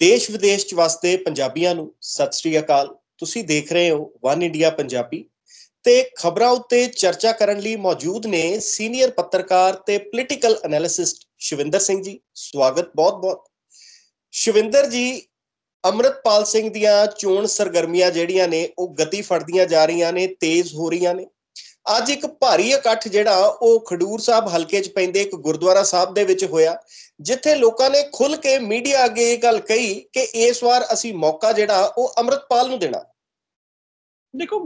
ਦੇਸ਼ ਵਿਦੇਸ਼ ਚ ਵਸਦੇ ਪੰਜਾਬੀਆਂ ਨੂੰ ਸਤਿ ਸ੍ਰੀ ਅਕਾਲ। ਤੁਸੀਂ ਦੇਖ ਰਹੇ ਹੋ ਵਨ ਇੰਡੀਆ ਪੰਜਾਬੀ ਤੇ ਖਬਰਾਂ ਉੱਤੇ ਚਰਚਾ ਕਰਨ ਲਈ ਮੌਜੂਦ ਨੇ ਸੀਨੀਅਰ ਪੱਤਰਕਾਰ ਤੇ ਪੋਲੀਟੀਕਲ ਐਨਾਲਿਸਟ ਸ਼ਿਵਿੰਦਰ ਸਿੰਘ ਜੀ। ਸਵਾਗਤ ਬਹੁਤ-ਬਹੁਤ। ਸ਼ਿਵਿੰਦਰ ਜੀ, ਅਮਰਤਪਾਲ ਸਿੰਘ ਦੀਆਂ ਚੋਣ ਸਰਗਰਮੀਆਂ ਜਿਹੜੀਆਂ ਨੇ, ਉਹ ਗਤੀ ਫੜਦੀਆਂ ਜਾ ਰਹੀਆਂ ਨੇ, ਤੇਜ਼ ਹੋ ਰਹੀਆਂ ਨੇ। ਅੱਜ ਇੱਕ ਭਾਰੀ ਇਕੱਠ ਜਿਹੜਾ ਉਹ ਖਡੂਰ ਸਾਹਿਬ ਹਲਕੇ 'ਚ ਪੈਂਦੇ, ਇੱਕ ਗੁਰਦੁਆਰਾ ਸਾਹਿਬ ਦੇ ਵਿੱਚ ਹੋਇਆ, ਜਿੱਥੇ ਲੋਕਾਂ ਨੇ ਖੁੱਲ ਕੇ ਮੀਡੀਆ ਅੱਗੇ ਇਹ ਗੱਲ ਕਹੀ ਕਿ ਇਸ ਵਾਰ ਅਸੀਂ ਮੌਕਾ ਜਿਹੜਾ ਉਹ ਅਮਰਤਪਾਲ ਨੂੰ ਦੇਣਾ। ਦੇਖੋ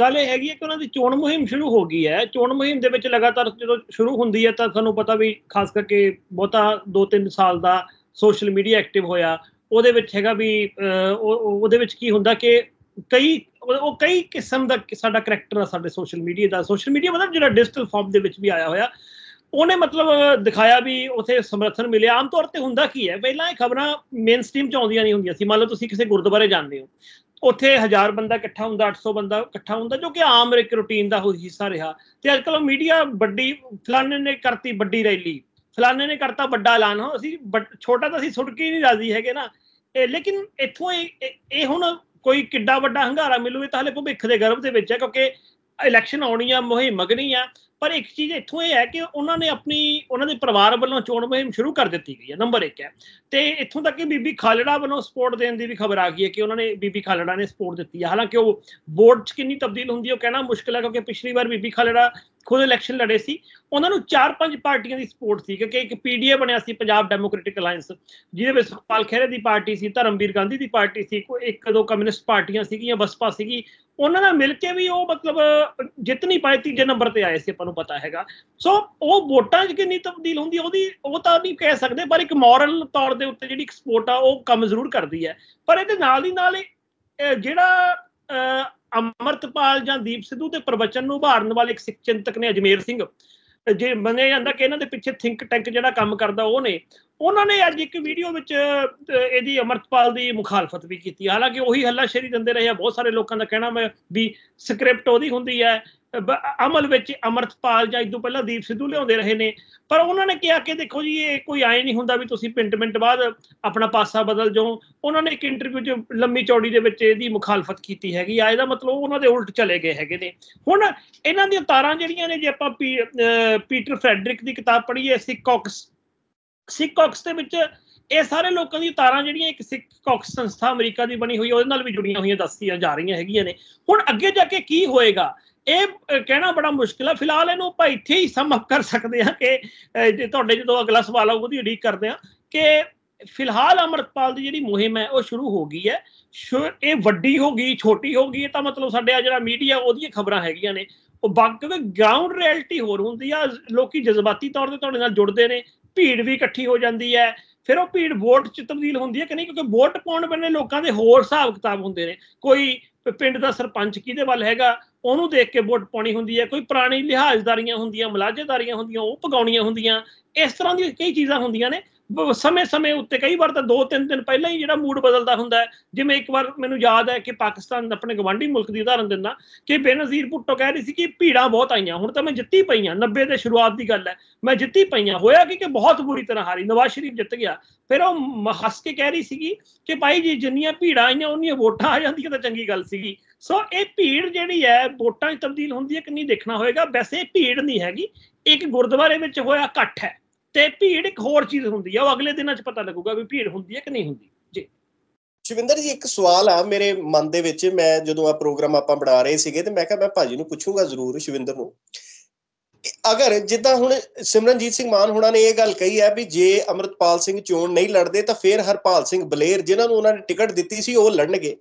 ਗੱਲ ਇਹ ਹੈਗੀ ਹੈ ਕਿ ਉਹਨਾਂ ਦੀ ਚੋਣ ਮੁਹਿੰਮ ਸ਼ੁਰੂ ਹੋ ਗਈ ਹੈ। ਚੋਣ ਮੁਹਿੰਮ ਦੇ ਵਿੱਚ ਲਗਾਤਾਰ ਜਦੋਂ ਸ਼ੁਰੂ ਹੁੰਦੀ ਹੈ ਤਾਂ ਤੁਹਾਨੂੰ ਪਤਾ ਵੀ ਖਾਸ ਕਰਕੇ ਬਹੁਤਾ 2-3 ਸਾਲ ਦਾ ਸੋਸ਼ਲ ਮੀਡੀਆ ਐਕਟਿਵ ਹੋਇਆ। ਉਹਦੇ ਵਿੱਚ ਹੈਗਾ ਵੀ ਉਹਦੇ ਵਿੱਚ ਕੀ ਹੁੰਦਾ ਕਿ ਕਈ, ਉਹ ਕਈ ਕਿਸਮ ਦਾ ਸਾਡਾ ਕੈਰੈਕਟਰ ਆ ਸਾਡੇ ਸੋਸ਼ਲ ਮੀਡੀਆ ਦਾ। ਸੋਸ਼ਲ ਮੀਡੀਆ ਮਤਲਬ ਜਿਹੜਾ ਡਿਜੀਟਲ ਫਾਰਮ ਦੇ ਵਿੱਚ ਵੀ ਆਇਆ ਹੋਇਆ। ਉਹਨੇ ਮਤਲਬ ਦਿਖਾਇਆ ਵੀ ਉਥੇ ਸਮਰਥਨ ਮਿਲਿਆ। ਆਮ ਤੌਰ ਤੇ ਹੁੰਦਾ ਕੀ ਹੈ? ਪਹਿਲਾਂ ਇਹ ਖਬਰਾਂ ਮੇਨ ਸਟ੍ਰੀਮ ਚ ਆਉਂਦੀਆਂ ਨਹੀਂ ਹੁੰਦੀਆਂ ਸੀ। ਮੰਨ ਲਓ ਤੁਸੀਂ ਕਿਸੇ ਗੁਰਦੁਆਰੇ ਜਾਂਦੇ ਹੋ। ਉੱਥੇ 1000 ਬੰਦਾ ਇਕੱਠਾ ਹੁੰਦਾ 800 ਬੰਦਾ ਇਕੱਠਾ ਹੁੰਦਾ, ਜੋ ਕਿ ਆਮ ਇੱਕ ਰੁਟੀਨ ਦਾ ਹਿੱਸਾ ਰਿਹਾ। ਤੇ ਅੱਜਕੱਲ ਮੀਡੀਆ ਵੱਡੀ, ਫਲਾਣੇ ਨੇ ਕਰਤੀ ਵੱਡੀ ਰੈਲੀ। ਫਲਾਣੇ ਨੇ ਕਰਤਾ ਵੱਡਾ ਐਲਾਨ। ਹੋ, ਅਸੀਂ ਛੋਟਾ ਤਾਂ ਅਸੀਂ ਸੁੱਟ ਕੇ ਨਹੀਂ ਰਾਜ਼ੀ ਹੈਗੇ ਨਾ। ਲੇਕਿਨ ਇੱਥੋਂ ਇਹ ਹੁਣ ਕੋਈ ਕਿੱਡਾ ਵੱਡਾ ਹੰਗਾਰਾ ਮਿਲੂਵੇ ਤਾਂ ਹਲੇ ਭਵਿੱਖ ਦੇ ਗਰਭ ਦੇ ਵਿੱਚ ਹੈ ਕਿਉਂਕਿ ਇਲੈਕਸ਼ਨ ਆਉਣੀ ਆ, ਮੁਹਿੰਮ ਮਗਣੀ ਆ। ਪਰ ਇੱਕ ਚੀਜ਼ ਇੱਥੋਂ ਇਹ ਹੈ ਕਿ ਉਹਨਾਂ ਨੇ ਆਪਣੀ, ਉਹਨਾਂ ਦੇ ਪਰਿਵਾਰ ਵੱਲੋਂ ਚੋਣ ਮੁਹਿੰਮ ਸ਼ੁਰੂ ਕਰ ਦਿੱਤੀ ਗਈ ਹੈ ਨੰਬਰ 1 ਹੈ। ਤੇ ਇੱਥੋਂ ਤੱਕ ਕਿ ਬੀਬੀ ਖਾਲੜਾ ਵੱਲੋਂ ਸਪੋਰਟ ਦੇਣ ਦੀ ਵੀ ਖਬਰ ਆ ਗਈ ਹੈ ਕਿ ਉਹਨਾਂ ਨੇ, ਬੀਬੀ ਖਾਲੜਾ ਨੇ ਸਪੋਰਟ ਦਿੱਤੀ ਹੈ। ਹਾਲਾਂਕਿ ਉਹ ਬੋਰਡ 'ਚ ਕਿੰਨੀ ਤਬਦੀਲ ਹੁੰਦੀ ਹੈ ਉਹ ਕਹਿਣਾ ਮੁਸ਼ਕਲ ਹੈ ਕਿਉਂਕਿ ਪਿਛਲੀ ਵਾਰ ਬੀਬੀ ਖਾਲੜਾ ਖੁਦ ਇਲੈਕਸ਼ਨ ਲੜੇ ਸੀ। ਉਹਨਾਂ ਨੂੰ ਚਾਰ ਪੰਜ ਪਾਰਟੀਆਂ ਦੀ ਸਪੋਰਟ ਸੀ ਕਿਉਂਕਿ ਇੱਕ ਪੀਡੀਏ ਬਣਿਆ ਸੀ ਪੰਜਾਬ ਡੈਮੋਕ੍ਰੈਟਿਕ ਅਲਾਈਅੰਸ ਜਿਹਦੇ ਵਿੱਚ ਸੁਖਪਾਲ ਖਹਿਰੇ ਦੀ ਪਾਰਟੀ ਸੀ, ਧਰਮਵੀਰ ਗਾਂਧੀ ਦੀ ਪਾਰਟੀ ਸੀ ਕੋਈ ਇੱਕ ਦੋ ਕਮਿਊਨਿਸਟ ਪਾਰਟੀਆਂ ਸੀਗੀਆਂ, ਬਸਪਾ ਸੀਗੀ। ਉਹਨਾਂ ਨਾਲ ਮਿਲ ਕੇ ਵੀ ਉਹ ਮਤਲਬ ਜਿੱਤ ਨਹੀਂ ਪਾਏ, ਤੀਜੇ ਨੰਬਰ ਤੇ ਆਏ ਸੀ ਆਪਾਂ ਨੂੰ ਪਤਾ ਹੈਗਾ। ਸੋ ਉਹ ਵੋਟਾਂ 'ਚ ਕਿੰਨੀ ਤਬਦੀਲ ਹੁੰਦੀ ਉਹਦੀ, ਉਹ ਤਾਂ ਨਹੀਂ ਕਹਿ ਸਕਦੇ, ਪਰ ਇੱਕ ਮੋਰਲ ਤੌਰ ਦੇ ਉੱਤੇ ਜਿਹੜੀ ਸਪੋਰਟ ਆ, ਉਹ ਕੰਮ ਜ਼ਰੂਰ ਕਰਦੀ ਹੈ। ਪਰ ਇਹਦੇ ਨਾਲ ਦੀ ਨਾਲ ਜਿਹੜਾ ਅਮਰਤਪਾਲ ਜਾਂ ਦੀਪ ਸਿੱਧੂ ਤੇ ਪ੍ਰਵਚਨ ਨੂੰ ਉਭਾਰਨ ਵਾਲੇ ਇੱਕ ਸਿੱਖ ਚਿੰਤਕ ਨੇ ਅਜਮੇਰ ਸਿੰਘ, ਜੇ ਮੰਨਿਆ ਜਾਂਦਾ ਕਿ ਇਹਨਾਂ ਦੇ ਪਿੱਛੇ ਥਿੰਕ ਟੈਂਕ ਜਿਹੜਾ ਕੰਮ ਕਰਦਾ ਉਹ ਨੇ, ਉਹਨਾਂ ਨੇ ਅੱਜ ਇੱਕ ਵੀਡੀਓ ਵਿੱਚ ਇਹਦੀ ਅਮਰਤਪਾਲ ਦੀ ਮੁਖਾਲਫਤ ਵੀ ਕੀਤੀ। ਹਾਲਾਂਕਿ ਉਹੀ ਹੱਲਾਸ਼ੇਰੀ ਦਿੰਦੇ ਰਹੇ ਆ, ਬਹੁਤ ਸਾਰੇ ਲੋਕਾਂ ਦਾ ਕਹਿਣਾ ਮੈਂ ਵੀ ਸਕ੍ਰਿਪਟ ਉਹਦੀ ਹੁੰਦੀ ਹੈ। ਅਮਲ ਵਿੱਚ ਅਮਰਤਪਾਲ ਜਾਂ ਇਦੋਂ ਪਹਿਲਾਂ ਦੀਪ ਸਿੱਧੂ ਲਿਆਉਂਦੇ ਰਹੇ ਨੇ। ਪਰ ਉਹਨਾਂ ਨੇ ਕਿਹਾ ਕਿ ਦੇਖੋ ਜੀ, ਇਹ ਕੋਈ ਆਏ ਨਹੀਂ ਹੁੰਦਾ ਵੀ ਤੁਸੀਂ ਪਿੰਟ ਮਿੰਟ ਬਾਅਦ ਆਪਣਾ ਪਾਸਾ ਬਦਲ ਜਾਓ। ਉਹਨਾਂ ਨੇ ਇੱਕ ਇੰਟਰਵਿਊ 'ਚ ਲੰਮੀ ਚੌੜੀ ਦੇ ਵਿੱਚ ਇਹਦੀ ਮੁਖਾਲਫਤ ਕੀਤੀ ਹੈਗੀ ਆ। ਇਹਦਾ ਮਤਲਬ ਉਹਨਾਂ ਦੇ ਉਲਟ ਚਲੇ ਗਏ ਹੈਗੇ ਨੇ। ਹੁਣ ਇਹਨਾਂ ਦੀਆਂ ਤਾਰਾਂ ਜਿਹੜੀਆਂ ਨੇ, ਜੇ ਆਪਾਂ ਪੀਟਰ ਫ੍ਰੈਡਰਿਕ ਦੀ ਕਿਤਾਬ ਪੜ੍ਹੀਏ ਸਿਕੌਕਸ ਸਿਕੌਕਸ ਦੇ ਵਿੱਚ ਇਹ ਸਾਰੇ ਲੋਕਾਂ ਦੀ ਤਾਰਾਂ ਜਿਹੜੀਆਂ ਇੱਕ ਸਿੱਖ ਕੌਕਸ ਸੰਸਥਾ ਅਮਰੀਕਾ ਦੀ ਬਣੀ ਹੋਈ ਉਹਦੇ ਨਾਲ ਵੀ ਜੁੜੀਆਂ ਹੋਈਆਂ ਦੱਸੀਆਂ ਜਾ ਰਹੀਆਂ ਹੈਗੀਆਂ ਨੇ। ਹੁਣ ਅੱਗੇ ਜਾ ਕੇ ਕੀ ਹੋਏਗਾ? ਇਹ ਕਹਿਣਾ ਬੜਾ ਮੁਸ਼ਕਿਲ ਆ। ਫਿਲਹਾਲ ਇਹਨੂੰ ਆਪਾਂ ਇੱਥੇ ਹੀ ਸਮ ਕਰ ਸਕਦੇ ਹਾਂ ਕਿ ਜੇ ਤੁਹਾਡੇ ਜਦੋਂ ਅਗਲਾ ਸਵਾਲ ਆਊਗਾ, ਉਹਦੀ ਉਡੀਕ ਕਰਦੇ ਹਾਂ ਕਿ ਫਿਲਹਾਲ ਅਮਰਤਪਾਲ ਦੀ ਜਿਹੜੀ ਮੁਹਿੰਮ ਹੈ, ਉਹ ਸ਼ੁਰੂ ਹੋ ਗਈ ਹੈ। ਇਹ ਵੱਡੀ ਹੋ ਗਈ, ਛੋਟੀ ਹੋ ਗਈ ਤਾਂ ਮਤਲਬ ਸਾਡੇ ਆ ਜਿਹੜਾ ਮੀਡੀਆ, ਉਹਦੀਆਂ ਖਬਰਾਂ ਹੈਗੀਆਂ ਨੇ। ਉਹ ਬਾਕੀ ਦੇ ਗਰਾਊਂਡ ਰਿਐਲਿਟੀ ਹੋਰ ਹੁੰਦੀ ਆ, ਲੋਕੀ ਜਜ਼ਬਾਤੀ ਤੌਰ ਤੇ ਤੁਹਾਡੇ ਨਾਲ ਜੁੜਦੇ ਨੇ, ਭੀੜ ਵੀ ਇਕੱਠੀ ਹੋ ਜਾਂਦੀ ਹੈ। ਫਿਰ ਉਹ ਭੀੜ ਵੋਟ ਚ ਤਬਦੀਲ ਹੁੰਦੀ ਹੈ ਕਿ ਨਹੀਂ? ਕਿਉਂਕਿ ਵੋਟ ਪਾਉਣ ਬੰਨੇ ਲੋਕਾਂ ਦੇ ਹੋਰ ਹਿਸਾਬ ਕਿਤਾਬ ਹੁੰਦੇ ਨੇ। ਕੋਈ ਪਿੰਡ ਦਾ ਸਰਪੰਚ ਕਿਹਦੇ ਵੱਲ ਹੈਗਾ? ਉਹਨੂੰ ਦੇਖ ਕੇ ਵੋਟ ਪਾਉਣੀ ਹੁੰਦੀ ਹੈ, ਕੋਈ ਪੁਰਾਣੀ ਲਿਹਾਜ਼ਦਾਰੀਆਂ ਹੁੰਦੀਆਂ ਮਲਾਜੇਦਾਰੀਆਂ ਹੁੰਦੀਆਂ, ਉਹ ਪਗਾਉਣੀਆਂ ਹੁੰਦੀਆਂ, ਇਸ ਤਰ੍ਹਾਂ ਦੀਆਂ ਕਈ ਚੀਜ਼ਾਂ ਹੁੰਦੀਆਂ ਨੇ ਸਮੇਂ-ਸਮੇਂ ਉੱਤੇ ਕਈ ਵਾਰ ਤਾਂ 2-3 ਦਿਨ ਪਹਿਲਾਂ ਹੀ ਜਿਹੜਾ ਮੂਡ ਬਦਲਦਾ ਹੁੰਦਾ ਹੈ। ਜਿਵੇਂ ਇੱਕ ਵਾਰ ਮੈਨੂੰ ਯਾਦ ਹੈ ਕਿ ਪਾਕਿਸਤਾਨ ਆਪਣੇ ਗਵਾਂਢੀ ਮੁਲਕ ਦੀ ਉਦਾਹਰਨ ਦਿੰਦਾ ਕਿ ਬੇਨਜ਼ੀਰ ਭੁੱਟੋ ਕਹਿ ਰਹੀ ਸੀ ਕਿ ਭੀੜਾਂ ਬਹੁਤ ਆਈਆਂ, ਹੁਣ ਤਾਂ ਮੈਂ ਜਿੱਤੀ ਪਈਆਂ 90 ਦੇ ਸ਼ੁਰੂਆਤ ਦੀ ਗੱਲ ਹੈ, ਮੈਂ ਜਿੱਤੀ ਪਈਆਂ ਹੋਇਆ ਕਿ ਕਿ ਬਹੁਤ ਬੁਰੀ ਤਰ੍ਹਾਂ ਹਾਰੀ, ਨਵਾਜ਼ ਸ਼ਰੀਫ ਜਿੱਤ ਗਿਆ। ਫਿਰ ਉਹ ਹੱਸ ਕੇ ਕਹਿ ਰਹੀ ਸੀਗੀ ਕਿ ਭਾਈ ਜੀ ਜਿੰਨੀਆਂ ਭੀੜਾਂ ਆਈਆਂ ਉਹਨੀਆਂ ਵੋਟਾਂ ਆ ਜਾਂਦੀਆਂ ਤਾਂ ਚੰਗੀ ਗੱਲ ਸੀਗੀ। ਸੋ ਇਹ ਭੀੜ ਜਿਹੜੀ ਹੈ, ਵੋਟਾਂ 'ਚ ਤਬਦੀਲ ਹੁੰਦੀ ਹੈ ਕਿ ਨਹੀਂ ਦੇਖਣਾ ਹੋਏਗਾ। ਵੈਸੇ ਭੀੜ ਨਹੀਂ ਹੈਗੀ, ਇੱਕ ਗੁਰਦੁਆਰੇ ਵਿੱਚ ਹੋਇਆ ਇਕੱਠ ਹੈ। ਤੇ ਭੀੜ ਇੱਕ ਹੋਰ ਚੀਜ਼ ਹੁੰਦੀ ਹੈ ਉਹ ਅਗਲੇ ਦਿਨਾਂ 'ਚ ਪਤਾ ਲੱਗੂਗਾ ਵੀ ਭੀੜ ਹੁੰਦੀ ਹੈ ਕਿ ਨਹੀਂ ਹੁੰਦੀ। ਜੀ। ਸ਼ਿਵਿੰਦਰ ਜੀ, ਇੱਕ ਸਵਾਲ ਆ ਮੇਰੇ ਮਨ ਦੇ ਵਿੱਚ, ਮੈਂ ਜਦੋਂ ਆ ਪ੍ਰੋਗਰਾਮ ਆਪਾਂ ਬਣਾ ਰਹੇ ਸੀਗੇ ਤੇ ਮੈਂ ਕਿਹਾ ਮੈਂ ਭਾਜੀ ਨੂੰ ਪੁੱਛੂੰਗਾ ਜ਼ਰੂਰ ਸ਼ਿਵਿੰਦਰ ਨੂੰ ਅਗਰ ਜਿੱਦਾਂ ਹੁਣ ਸਿਮਰਨਜੀਤ ਸਿੰਘ ਮਾਨ ਹੁਣਾਂ ਨੇ ਇਹ ਗੱਲ ਕਹੀ ਹੈ ਵੀ ਜੇ ਅਮਰਤਪਾਲ ਸਿੰਘ ਚੋਣ ਨਹੀਂ ਲੜਦੇ ਤਾਂ ਫੇਰ ਹਰਪਾਲ ਸਿੰਘ ਬਲੇਰ ਜਿਨ੍ਹਾਂ ਨੂੰ ਉਹਨਾਂ ਨੇ ਟਿਕਟ ਦਿੱਤੀ ਸੀ ਉਹ ਲੜਨਗੇ।